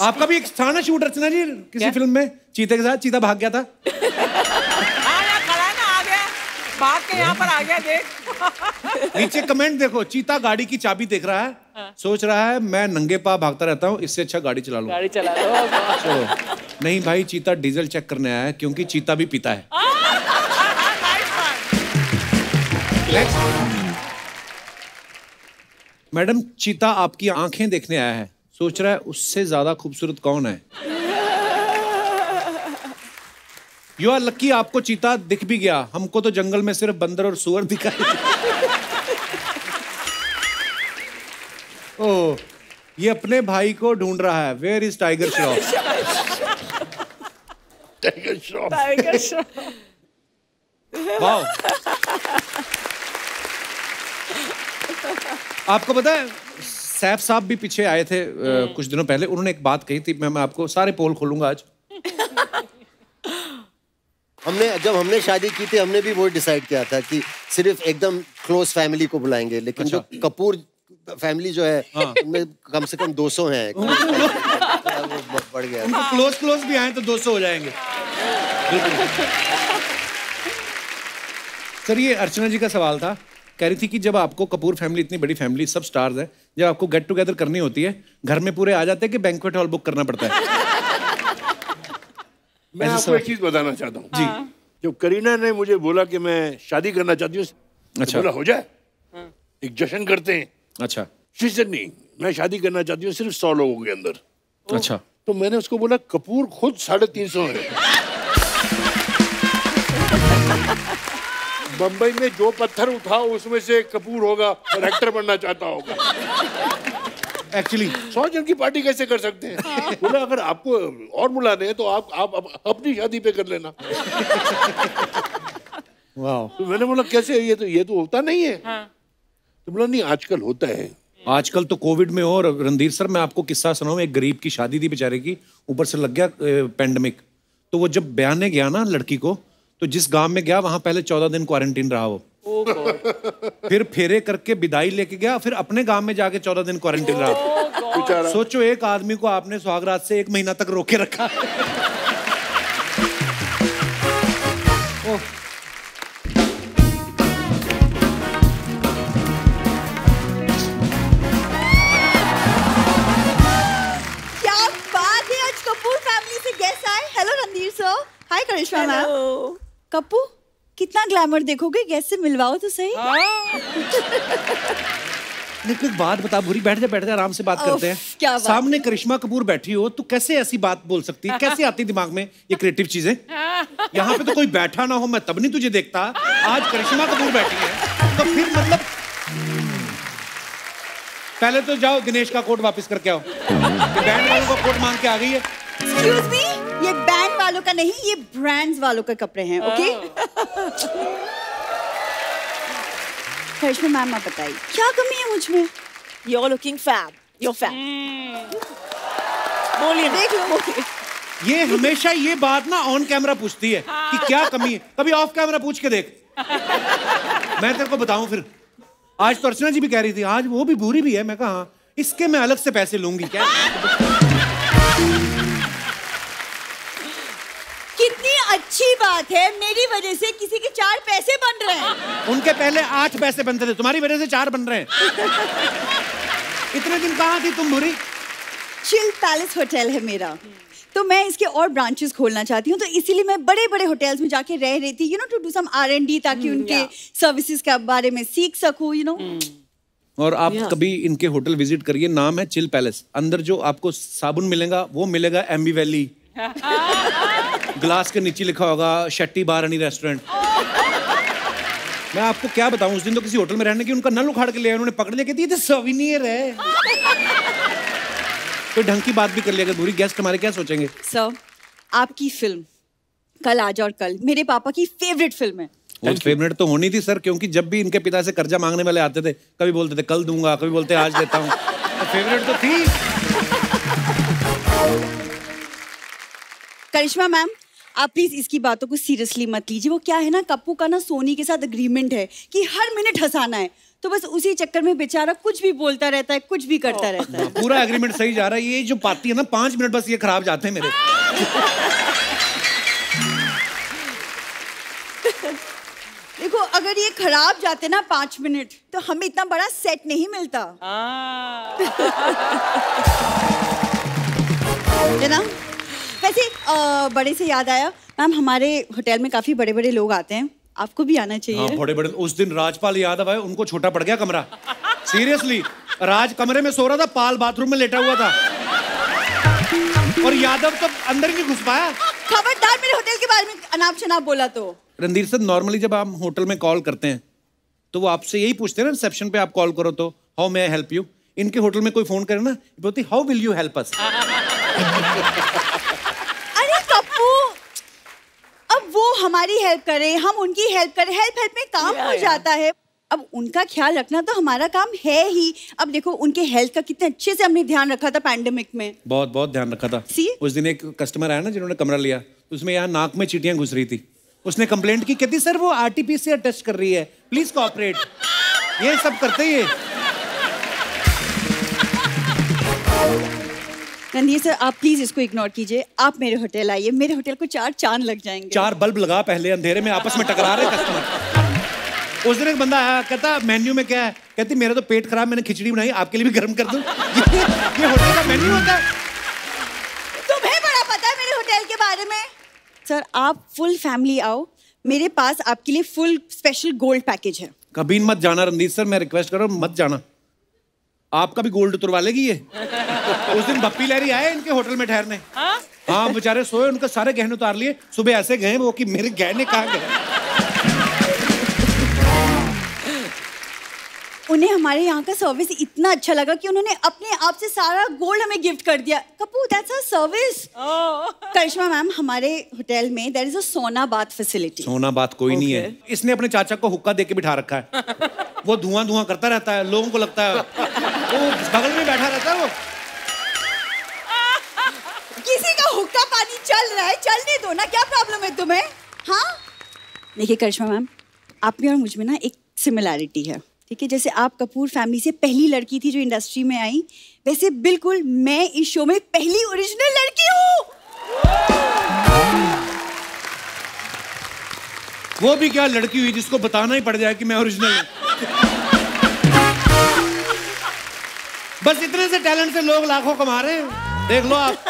आपका भी एक था ना शूट रचना जी किसी फ़िल्म में? चीते के साथ चीता भाग गया था। हाँ यहाँ खड़ा है ना आ गया। भाग के यहाँ पर आ गया देख। नीचे कमेंट देखो चीता गाड़ी की चाबी देख रहा है। सोच रहा है मैं नंगे पा भागता रहता हूँ इससे अच्छा गाड़ी चला लूँ। गाड़ी चला लो। चलो। नहीं भाई चीता डीजल चेक करने आया है क्योंकि चीता भी पीता है। मैडम चीता आपकी आँखें देखने आया है। सोच रहा है उससे ज़्यादा खूबसूरत कौन है? यू आर लक्की आपको चीता दिख भी गया। हमको तो जंगल में सिर्फ़ बंदर और सुअर दिखाई ओ ये अपने भाई को ढूंढ रहा है। Where is Tiger Shroff Tiger Shroff Tiger Shroff wow आपको पता है सैफ साहब भी पीछे आए थे अ, कुछ दिनों पहले। उन्होंने एक बात कही थी मैं मैं आपको सारे पोल खोलूँगा आज। हमने जब हमने शादी की थी हमने भी वो डिसाइड किया था कि सिर्फ़ एकदम क्लोज फैमिली को बुलाएँगे लेकिन जो कपूर फैमिली जो है उनमें कम से कम 200 हैं। वो बढ़ गया। उनको क्लोज क्लोज भी आए तो 200 हो जाएँगे। सर ये अर्चना जी का सवाल था। कह रही थी कि जब आपको कपूर फैमिली इतनी बड़ी फैमिली सब स्टार्स है जब आपको गेट टुगेदर करनी होती है घर में पूरे आ जाते हैं कि बैंक्वेट हॉल बुक करना पड़ता है। मैं आपको एक चीज़ बताना चाहता हूँ। जी। जब करीना ने मुझे बोला कि मैं शादी करना चाहती हूँ तो अच्छा। बोला हो जाए। एक जश्न करते हैं। अच्छा। शीर्षक नहीं मैं शादी करना चाहती हूँ सिर्फ़ सौ लोगों के अंदर। अच्छा। तो मैंने उसको बोला कपूर खुद साढ़े तीन सौ है। बम्बई में जो पत्थर उठाओ उसमें से कपूर होगा और एक्टर बनना चाहता होगा। एक्चुअली सौ जन की पार्टी कैसे कर सकते हैं? बोला अगर आपको और बुलाने हैं तो आप आप, आप अपनी शादी पे कर लेना। वाह तो मैंने बोला कैसे? ये तो ये तो होता नहीं है। हाँ। तो बोला नहीं आजकल होता है। आजकल तो कोविड में और रणधीर सर मैं आपको किस्सा सुनाऊं एक गरीब की शादी थी बेचारे की ऊपर से लग गया पेंडेमिक तो वो जब बयाने गया ना लड़की को तो जिस गाँव में गया वहाँ पहले चौदह दिन क्वारंटीन रहा वो। फिर फेरे करके विदाई लेके गया फिर अपने गाँव में जाके चौदह दिन क्वारंटीन रहा। सोचो एक आदमी को आपने सुहागरात से एक महीना तक रोके रखा। ओह, क्या बात है आज कपूर फैमिली से गेस्ट आए। Hello Randhir sir hi Karisma ma'am Kapoor कितना ग्लैमर देखोगे? गेस्ट से मिलवाओ तो सही। लेकिन एक बात बता भूरी बैठ जा बैठ जा आराम से बात करते हैं। क्या बात सामने करिश्मा कपूर बैठी हो तू कैसे ऐसी बात बोल सकती है? कैसे आती दिमाग में ये क्रिएटिव चीज़ें? यहाँ पे तो कोई बैठा ना हो मैं तब नहीं तुझे देखता। आज करिश्मा कपूर बैठी है। तो फिर मतलब पहले तो जाओ दिनेश का कोट वापस करके आओ। बैंड वालों का कोट मांग के आ गई है। एक्सक्यूज मी ये बैंड वालों का नहीं ये ब्रांड्स वालों के कपड़े हैं ओके करिश्मा मैम आप बताइए। क्या कमी है मुझमें? You're looking fab. You're fab. बोलिए। देख लो। ये हमेशा ये बात ना ऑन कैमरा पूछती है कि क्या कमी है। कभी ऑफ़ कैमरा पूछ के देख। मैं तेरे को बताऊँ फिर। आज तो अर्चना जी भी कह रही थी आज वो भी बुरी भी है। मैं कहा हाँ इसके मैं अलग से पैसे लूँगी। क्या? अच्छी बात है मेरी वजह से किसी के चार पैसे बन रहे हैं। उनके पहले आठ पैसे बनते थे तुम्हारी वजह से चार बन रहे हैं। इतने दिन कहाँ थी तुम बुरी? चिल पैलेस होटल है मेरा। तो मैं इसके और ब्रांचेस खोलना चाहती हूँ तो इसीलिए मैं बड़े बड़े होटल्स में जाके रह रही थी you know to do some R and D ताकि उनके सर्विसेज़ के बारे में सीख सकूँ यू नो और आप कभी इनके होटल विज़िट करिए नाम है चिल पैलेस अंदर जो आपको साबुन मिलेगा वो मिलेगा एम्बी वैली ग्लास के नीचे लिखा होगा शेट्टी बार एनी रेस्टोरेंट। मैं आपको क्या बताऊँ उस दिन तो किसी होटल में रहने की उनका नल उखाड़ के ले आए, उन्होंने पकड़ लिया कहती ये तो सविनियर है। कोई ढंग की बात भी कर लिया अगर बुरी गेस्ट हमारे क्या सोचेंगे? सर आपकी फ़िल्म कल आज और कल मेरे पापा की फेवरेट फ़िल्म है। वो फेवरेट तो होनी थी सर क्योंकि जब भी इनके पिता से कर्जा मांगने वाले आते थे कभी बोलते थे कल दूँगा कभी बोलते आज देता हूँ। तो फेवरेट तो थी। करिश्मा मैम आप प्लीज़ इसकी बातों को सीरियसली मत लीजिए। वो क्या है ना कप्पू का ना सोनी के साथ अग्रीमेंट है कि हर मिनट हंसाना है। तो बस उसी चक्कर में बेचारा कुछ भी बोलता रहता है कुछ भी करता रहता है। पूरा एग्रीमेंट सही जा रहा है। ये जो पाती है ना पाँच मिनट बस ये खराब जाते हैं मेरे। देखो अगर ये खराब जाते ना पाँच मिनट तो हमें इतना बड़ा सेट नहीं मिलता। है ना? वैसे अ, बड़े से याद आया मैम हमारे होटल में काफ़ी बड़े बड़े लोग आते हैं। आपको भी आना चाहिए। हाँ बड़े बड़े उस दिन राजपाल यादव आए उनको छोटा पड़ गया कमरा। सीरियसली राज कमरे में सो रहा था पाल बाथरूम में लेटा हुआ था। और यादव तो अंदर नहीं घुस पाया। खबरदार मेरे होटल के बारे में अनाप शनाप बोला तो। रणधीर सर नॉर्मली जब आप होटल में कॉल करते हैं तो वो आपसे यही पूछते हैं ना रिसेप्शन पे आप कॉल करो तो how may I help you इनके होटल में कोई फ़ोन करे ना बोलती how will you help us अब वो हमारी हेल्प करे हम उनकी हेल्प करें हेल्प हेल्प में काम हो जाता है। अब उनका ख्याल रखना तो हमारा काम है ही। अब देखो उनके हेल्थ का कितने अच्छे से हमने ध्यान रखा था पैंडेमिक में। बहुत बहुत ध्यान रखा था। See? उस दिन एक कस्टमर आया ना जिन्होंने कमरा लिया उसमें यहाँ नाक में चीटियाँ घुस रही थी। उसने कंप्लेंट की कहती सर वो आरटीपीसीआर टेस्ट कर रही है। प्लीज़ कोऑपरेट ये सब करते ही। है सर आप प्लीज़ इसको इग्नोर कीजिए। आप मेरे होटल आइए। मेरे होटल को चार चाँद लग जाएँगे। चार बल्ब लगा पहले अंधेरे में आपस में टकरा रहे कस्टमर उस दिन एक बंदा आया कहता मेन्यू में क्या है? कहती मेरा तो पेट खराब मैंने खिचड़ी बनाई आपके लिए भी गर्म कर दूँ। ये, ये होटल का मेन्यू होता है। तुम्हें बड़ा पता है मेरे होटल के बारे में? सर आप फुल फैमिली आओ। मेरे पास आपके लिए फुल स्पेशल गोल्ड पैकेज है। कभी मत जाना रणदीप सर मैं रिक्वेस्ट कर रहा हूँ मत जाना। आपका भी गोल्ड तुरवा लेगी ये? उस दिन बप्पी लहरी आए इनके होटल में ठहरने। हाँ? बेचारे सोए उनके सारे गहने उतार लिए। सुबह ऐसे गए वो कि मेरे गहने कहाँ गए? उन्हें हमारे यहाँ का सर्विस इतना अच्छा लगा कि उन्होंने अपने आप से सारा गोल्ड हमें गिफ्ट कर दिया। Kapoor that's a service Karisma ma'am हमारे होटल में देयर इज़ अ सोना बात फैसिलिटी सोना बात कोई okay. नहीं है। इसने अपने चाचा को हुक्का दे के बिठा रखा है। वो धुआँ धुआँ करता रहता है लोगों को लगता है। वो बगल में बैठा रहता है वो। किसी का हुक्का पानी चल रहा है, चलने दो ना, क्या प्रॉब्लम है तुम्हें? हाँ? देखिए करिश्मा मैम, आप में और मुझमें ना एक सिमिलैरिटी है, ठीक है? जैसे आप कपूर फैमिली से पहली लड़की थी जो इंडस्ट्री में आई, वैसे बिल्कुल मैं इस शो में पहली ओरिजिनल लड़की हूँ। वो भी क्या लड़की हुई जिसको बताना ही पड़ जाए कि मैं ओरिजिनल हूँ? बस इतने से टैलेंट से लोग लाखों कमा रहे हैं। देख लो आप।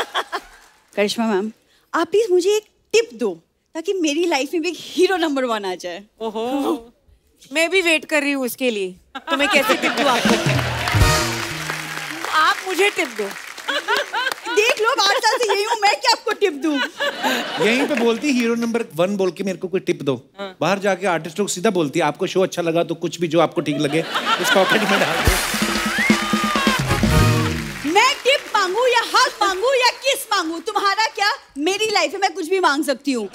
करिश्मा मैम आप प्लीज़ मुझे एक टिप दो ताकि मेरी लाइफ में भी एक हीरो नंबर वन आ जाए। ओहो मैं भी वेट कर रही हूँ उसके लिए। तो मैं कैसे टिप दूँ आपको? आप मुझे टिप दो। देख लो आठ साल से यही हूँ मैं क्या आपको टिप दूँ? यहीं पे बोलती हीरो नंबर वन बोल के मेरे को कोई टिप दो। बाहर जाके आर्टिस्टों को सीधा बोलती है आपको शो अच्छा लगा तो कुछ भी जो आपको ठीक लगे उस पॉकेट में डाल दो। मैं टिप मांगू या हक मांगू? तुम्हारा क्या? मेरी लाइफ में मैं कुछ भी मांग सकती हूँ।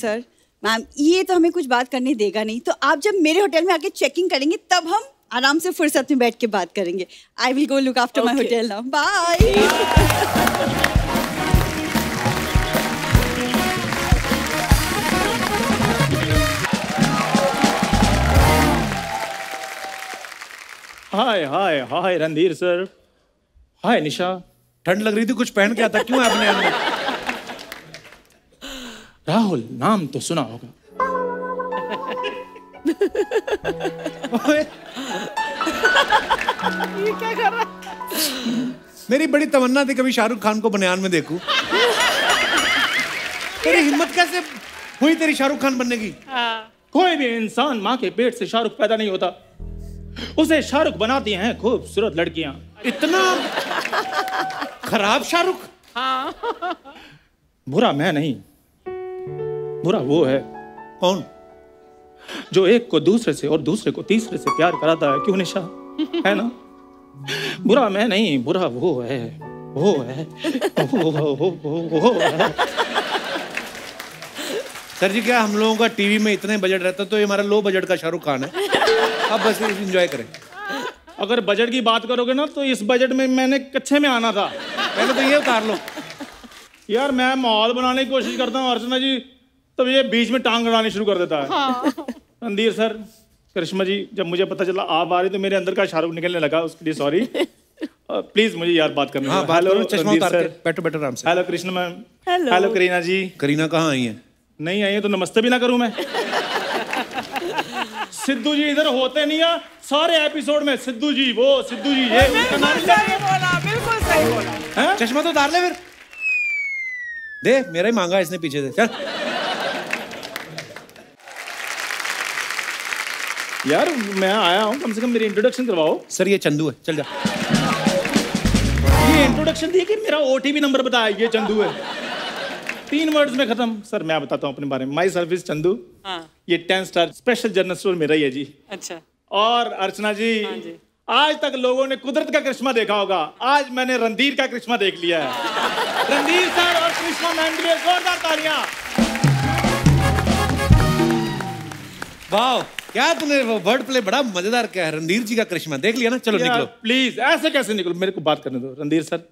सर मैम ये तो हमें कुछ बात करने देगा नहीं। तो आप जब मेरे होटल में आके चेकिंग करेंगे तब हम आराम से फुर्सत में बैठ के बात करेंगे। I will go look after my hotel now bye hi hi hi Randhir sir hi Nisha ठंड लग रही थी कुछ पहन के आता क्यों है अपने अंदर? राहुल नाम तो सुना होगा। ये क्या कर रहा मेरी बड़ी तमन्ना थी कभी शाहरुख खान को बनियान में देखूँ। तेरी हिम्मत कैसे हुई तेरी शाहरुख खान बनने की? कोई भी इंसान माँ के पेट से शाहरुख पैदा नहीं होता। उसे शाहरुख बनाती हैं खूबसूरत लड़कियाँ। इतना खराब शाहरुख। हाँ। बुरा मैं नहीं। बुरा वो है। कौन? जो एक को दूसरे से और दूसरे को तीसरे से प्यार कराता है। क्यों निशा? है ना? बुरा मैं नहीं बुरा वो है। वो है। वो, वो, वो, वो, वो है। सर जी क्या हम लोगों का टीवी में इतने बजट रहता तो ये हमारा लो बजट का शाहरुख खान है। अब बस एंजॉय करें। अगर बजट की बात करोगे ना तो इस बजट में मैंने कच्चे में आना था। पहले तो ये उतार लो। यार मैं माहौल बनाने की कोशिश करता हूँ अर्चना जी तब ये बीच में टांग अड़ानी शुरू कर देता है। रणधीर सर करिश्मा जी जब मुझे पता चला आप आ रही तो मेरे अंदर का शाहरुख निकलने लगा उसके लिए सॉरी प्लीज़ मुझे यार बात करने हाँ। बात हेलो करो चश्मा उतार के बैठो बैठो आराम से। Hello Krishna ma'am. Hello Kareena ji. Kareena कहाँ आई है? नहीं आई है तो नमस्ते भी ना करूँ मैं। सिद्धू जी इधर होते नहीं है। सारे एपिसोड में सिद्धू जी वो सिद्धू जी ये बिल्कुल सही बोला बिल्कुल सही बोला। हैं? चश्मा तो उतार ले फिर। दे मेरा ही मांगा इसने पीछे से। चल। यार मैं आया हूँ कम से कम मेरी इंट्रोडक्शन करवाओ। सर ये चंदू है। चल जा। ये इंट्रोडक्शन दिए कि मेरा ओटीपी नंबर बताया ये चंदू है। तीन वर्ड्स में खत्म। सर मैं बताता हूँ अपने बारे में। My service Chandu. हाँ। ये ten star special general store मेरा ही है जी। अच्छा। और अर्चना जी आज तक लोगों ने कुदरत का करिश्मा देखा होगा। आज मैंने रणधीर का करिश्मा देख लिया है। रणधीर सर और करिश्मा मैम के लिए जोरदार तालियाँ। वाह क्या तूने वो वर्ड प्ले बड़ा मज़ेदार क्या है। रणधीर जी का करिश्मा। देख लिया ना? चलो निकलो। प्लीज़ ऐसे कैसे निकलो? मेरे को बात करने दो। रणधीर सर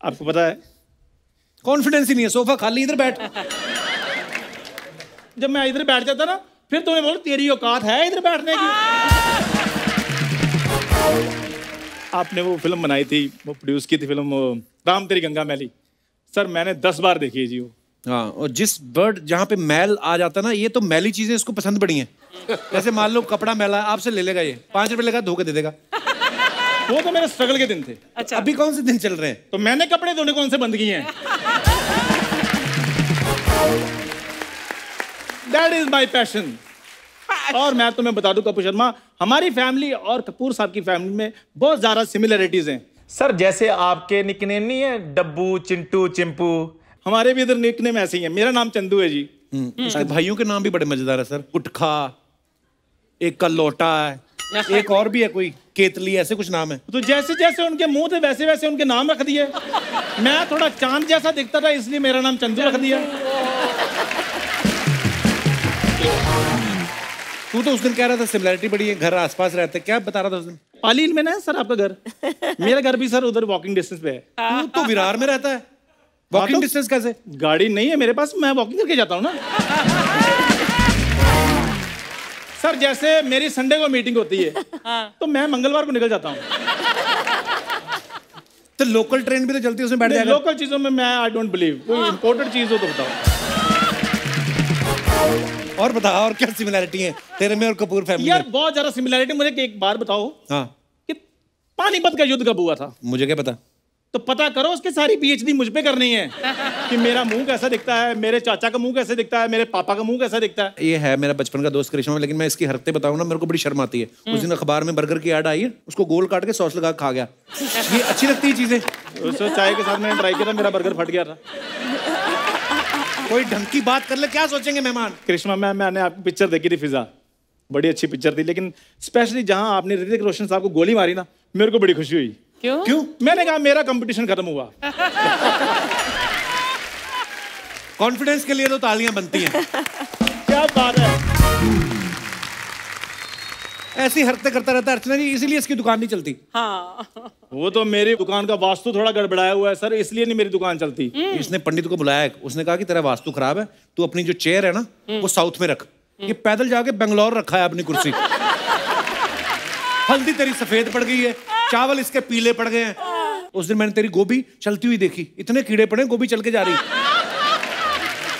आपको पता है कॉन्फिडेंस ही नहीं है सोफा खाली इधर बैठ। जब मैं इधर बैठ जाता ना फिर तुम्हें बोलो तेरी औकात है इधर बैठने की। आपने वो फ़िल्म बनाई थी वो प्रोड्यूस की थी फ़िल्म राम तेरी गंगा मैली। सर मैंने दस बार देखी है जी वो। हाँ और जिस बर्ड जहाँ पे मैल आ जाता ना ये तो मैली चीज़ें इसको पसंद पड़ी हैं। जैसे मान लो कपड़ा मैला है, आपसे ले लेगा ये। पाँच रुपए लेगा धोके दे देगा। वो तो मेरे स्ट्रगल के दिन थे। अच्छा। अभी कौन से दिन चल रहे हैं? तो मैंने कपड़े धोने कौन से बंद किए हैं? दैट इज़ माई पैशन और मैं तुम्हें बता दूँ कपूर शर्मा हमारी फैमिली और कपूर साहब की फैमिली में बहुत ज़्यादा सिमिलरिटीज हैं। सर जैसे आपके निकनेम नहीं है डब्बू चिंटू चिंपू? हमारे भी इधर निकनेम ऐसे ही है। मेरा नाम चंदू है जी। उसके भाइयों के नाम भी बड़े मज़ेदार है सर। उठखा एक का लोटा है एक और भी है कोई? केतली ऐसे कुछ नाम है। तो जैसे जैसे उनके मुँह थे वैसे वैसे उनके नाम रख दिए। मैं थोड़ा चाँद जैसा दिखता था इसलिए मेरा नाम चंदू रख दिया। तू तो उस दिन कह रहा था सिमिलरिटी बड़ी है घर आसपास रहते क्या बता रहा था उस दिन? पालीन में ना सर आपका घर? मेरा घर भी सर उधर वॉकिंग डिस्टेंस पे है। तू तो विरार में रहता है। वॉकिंग हाँ तो- डिस्टेंस कैसे? गाड़ी नहीं है मेरे पास मैं वॉकिंग करके जाता हूँ ना। सर जैसे मेरी संडे को मीटिंग होती है हाँ। तो मैं मंगलवार को निकल जाता हूँ। तो लोकल ट्रेन भी तो चलती है उसमें बैठ जाएगा। लोकल चीज़ों में मैं आई डोंट बिलीव कोई इम्पोर्टेड चीज़ हो तो बताओ। और बता और क्या सिमिलैरिटी है? तेरे में और कपूर फैमिली यार बहुत ज़्यादा सिमिलरिटी मुझे एक बार बताओ हाँ। पानीपत का युद्ध कब हुआ था? मुझे क्या पता? तो पता करो उसकी सारी पीएचडी मुझ पे करनी है। कि मेरा मुँह कैसा दिखता है मेरे चाचा का मुँह कैसे दिखता है मेरे पापा का मुँह कैसा दिखता है। ये है मेरा बचपन का दोस्त करिश्मा लेकिन मैं इसकी हरकतें बताऊँ ना मेरे को बड़ी शर्म आती है। उस दिन अखबार में बर्गर की ऐड आई है उसको गोल काट के सॉस लगा खा गया। ये अच्छी लगती है चीज़ें। उसको चाय के साथ मैंने ट्राई किया था मेरा बर्गर फट गया था। कोई ढंग की बात कर ले क्या सोचेंगे मेहमान? करिश्मा मैम मैंने आपकी पिक्चर देखी थी फिजा। बड़ी अच्छी पिक्चर थी लेकिन स्पेशली जहाँ आपने ऋतिक रोशन साहब को गोली मारी ना मेरे को बड़ी खुशी हुई। क्यों? क्यों? मैंने कहा मेरा कंपटीशन खत्म हुआ। कॉन्फिडेंस के लिए तो तालियाँ बनती हैं। क्या बात है? ऐसी हरकतें करता रहता है अर्चना जी इसीलिए इसकी दुकान नहीं चलती। हाँ। वो तो मेरी दुकान का वास्तु थोड़ा गड़बड़ाया हुआ है सर इसलिए नहीं मेरी दुकान चलती। इसने पंडित को बुलाया उसने कहा कि तेरा वास्तु खराब है तू अपनी जो चेयर है ना वो साउथ में रख। ये पैदल जाके बेंगलोर रखा है अपनी कुर्सी। हल्दी तेरी सफ़ेद पड़ गई है। चावल इसके पीले पड़ गए हैं। उस दिन मैंने तेरी गोभी चलती हुई देखी। इतने कीड़े पड़े गोभी चल के जा रही।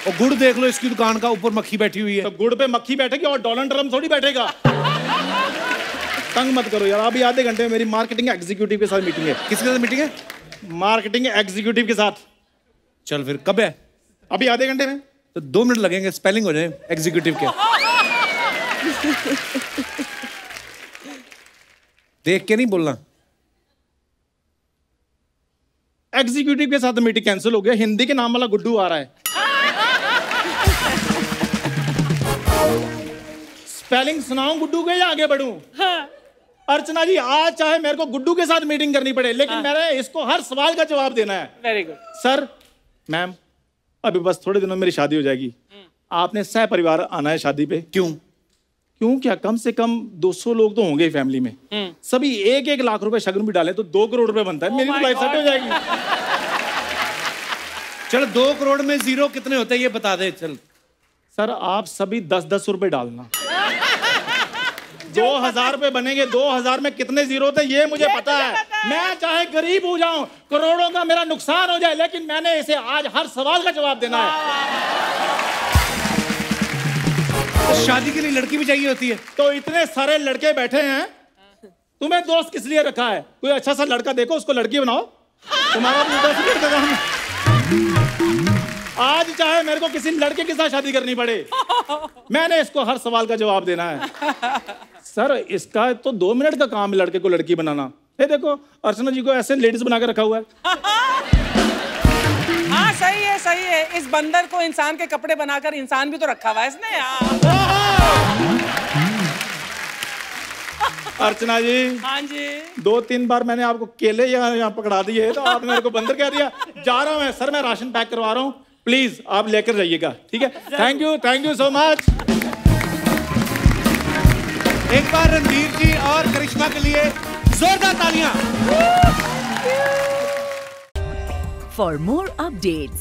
और गुड़ देख लो इसकी दुकान का ऊपर मक्खी बैठी हुई है। तो गुड़ पे मक्खी बैठेगी और डोनाल्ड ट्रंप थोड़ी बैठेगा। तंग मत करो यार अभी आधे घंटे में मेरी मार्केटिंग एग्जीक्यूटिव के साथ मीटिंग है। किसके साथ मीटिंग है? मार्केटिंग एग्जीक्यूटिव के साथ। चल फिर कब है? अभी आधे घंटे में। तो दो मिनट लगेंगे स्पेलिंग हो जाए एग्जीक्यूटिव के। देख के नहीं बोलना। एग्जीक्यूटिव के साथ मीटिंग कैंसिल हो गया। हिंदी के नाम वाला गुड्डू आ रहा है। स्पेलिंग सुनाऊं गुड्डू के या आगे बढ़ूं? अर्चना जी आज चाहे मेरे को गुड्डू के साथ मीटिंग करनी पड़े लेकिन मैंने इसको हर सवाल का जवाब देना है। वेरी गुड सर मैम अभी बस थोड़े दिनों में मेरी शादी हो जाएगी। आपने सह परिवार आना है शादी पे। क्यों? क्यों क्या? कम से कम 200 लोग तो होंगे फैमिली में। सभी एक एक लाख रुपए शगन भी डाले तो दो करोड़ रुपए बनता है। मेरी तो लाइफ सेट हो जाएगी। चल दो करोड़ में ज़ीरो कितने होते हैं ये बता दे चल। सर आप सभी दस दस रुपए डालना। दो हज़ार रुपए बनेंगे दो हज़ार में कितने ज़ीरो थे ये मुझे पता है। मैं चाहे गरीब हो जाऊँ करोड़ों का मेरा नुकसान हो जाए लेकिन मैंने इसे आज हर सवाल का जवाब देना है। शादी के लिए लड़की भी चाहिए होती है। तो इतने सारे लड़के बैठे हैं। तुम्हें दोस्त किस लिए रखा है? कोई अच्छा सा लड़का देखो उसको लड़की बनाओ। तुम्हारा भी दस मिनट का काम आज चाहे मेरे को किसी लड़के के साथ शादी करनी पड़े। मैंने इसको हर सवाल का जवाब देना है। सर इसका तो दो मिनट का काम है लड़के को लड़की बनाना। ये देखो अर्चना जी को ऐसे लेडीज़ बना के रखा हुआ है। हाँ सही है इस बंदर को इंसान के कपड़े बनाकर इंसान भी तो रखा हुआ है इसने हाँ। अर्चना जी हाँ जी। दो तीन बार मैंने आपको केले यहाँ यहाँ पकड़ा दिए तो आपने मेरे को बंदर कह दिया। जा रहा हूँ मैं सर मैं राशन पैक करवा रहा हूँ। प्लीज़ आप लेकर जाइएगा ठीक है? Thank you thank you so much एक बार रणधीर जी और करिश्मा के लिए जोरदार तालियाँ। For more updates,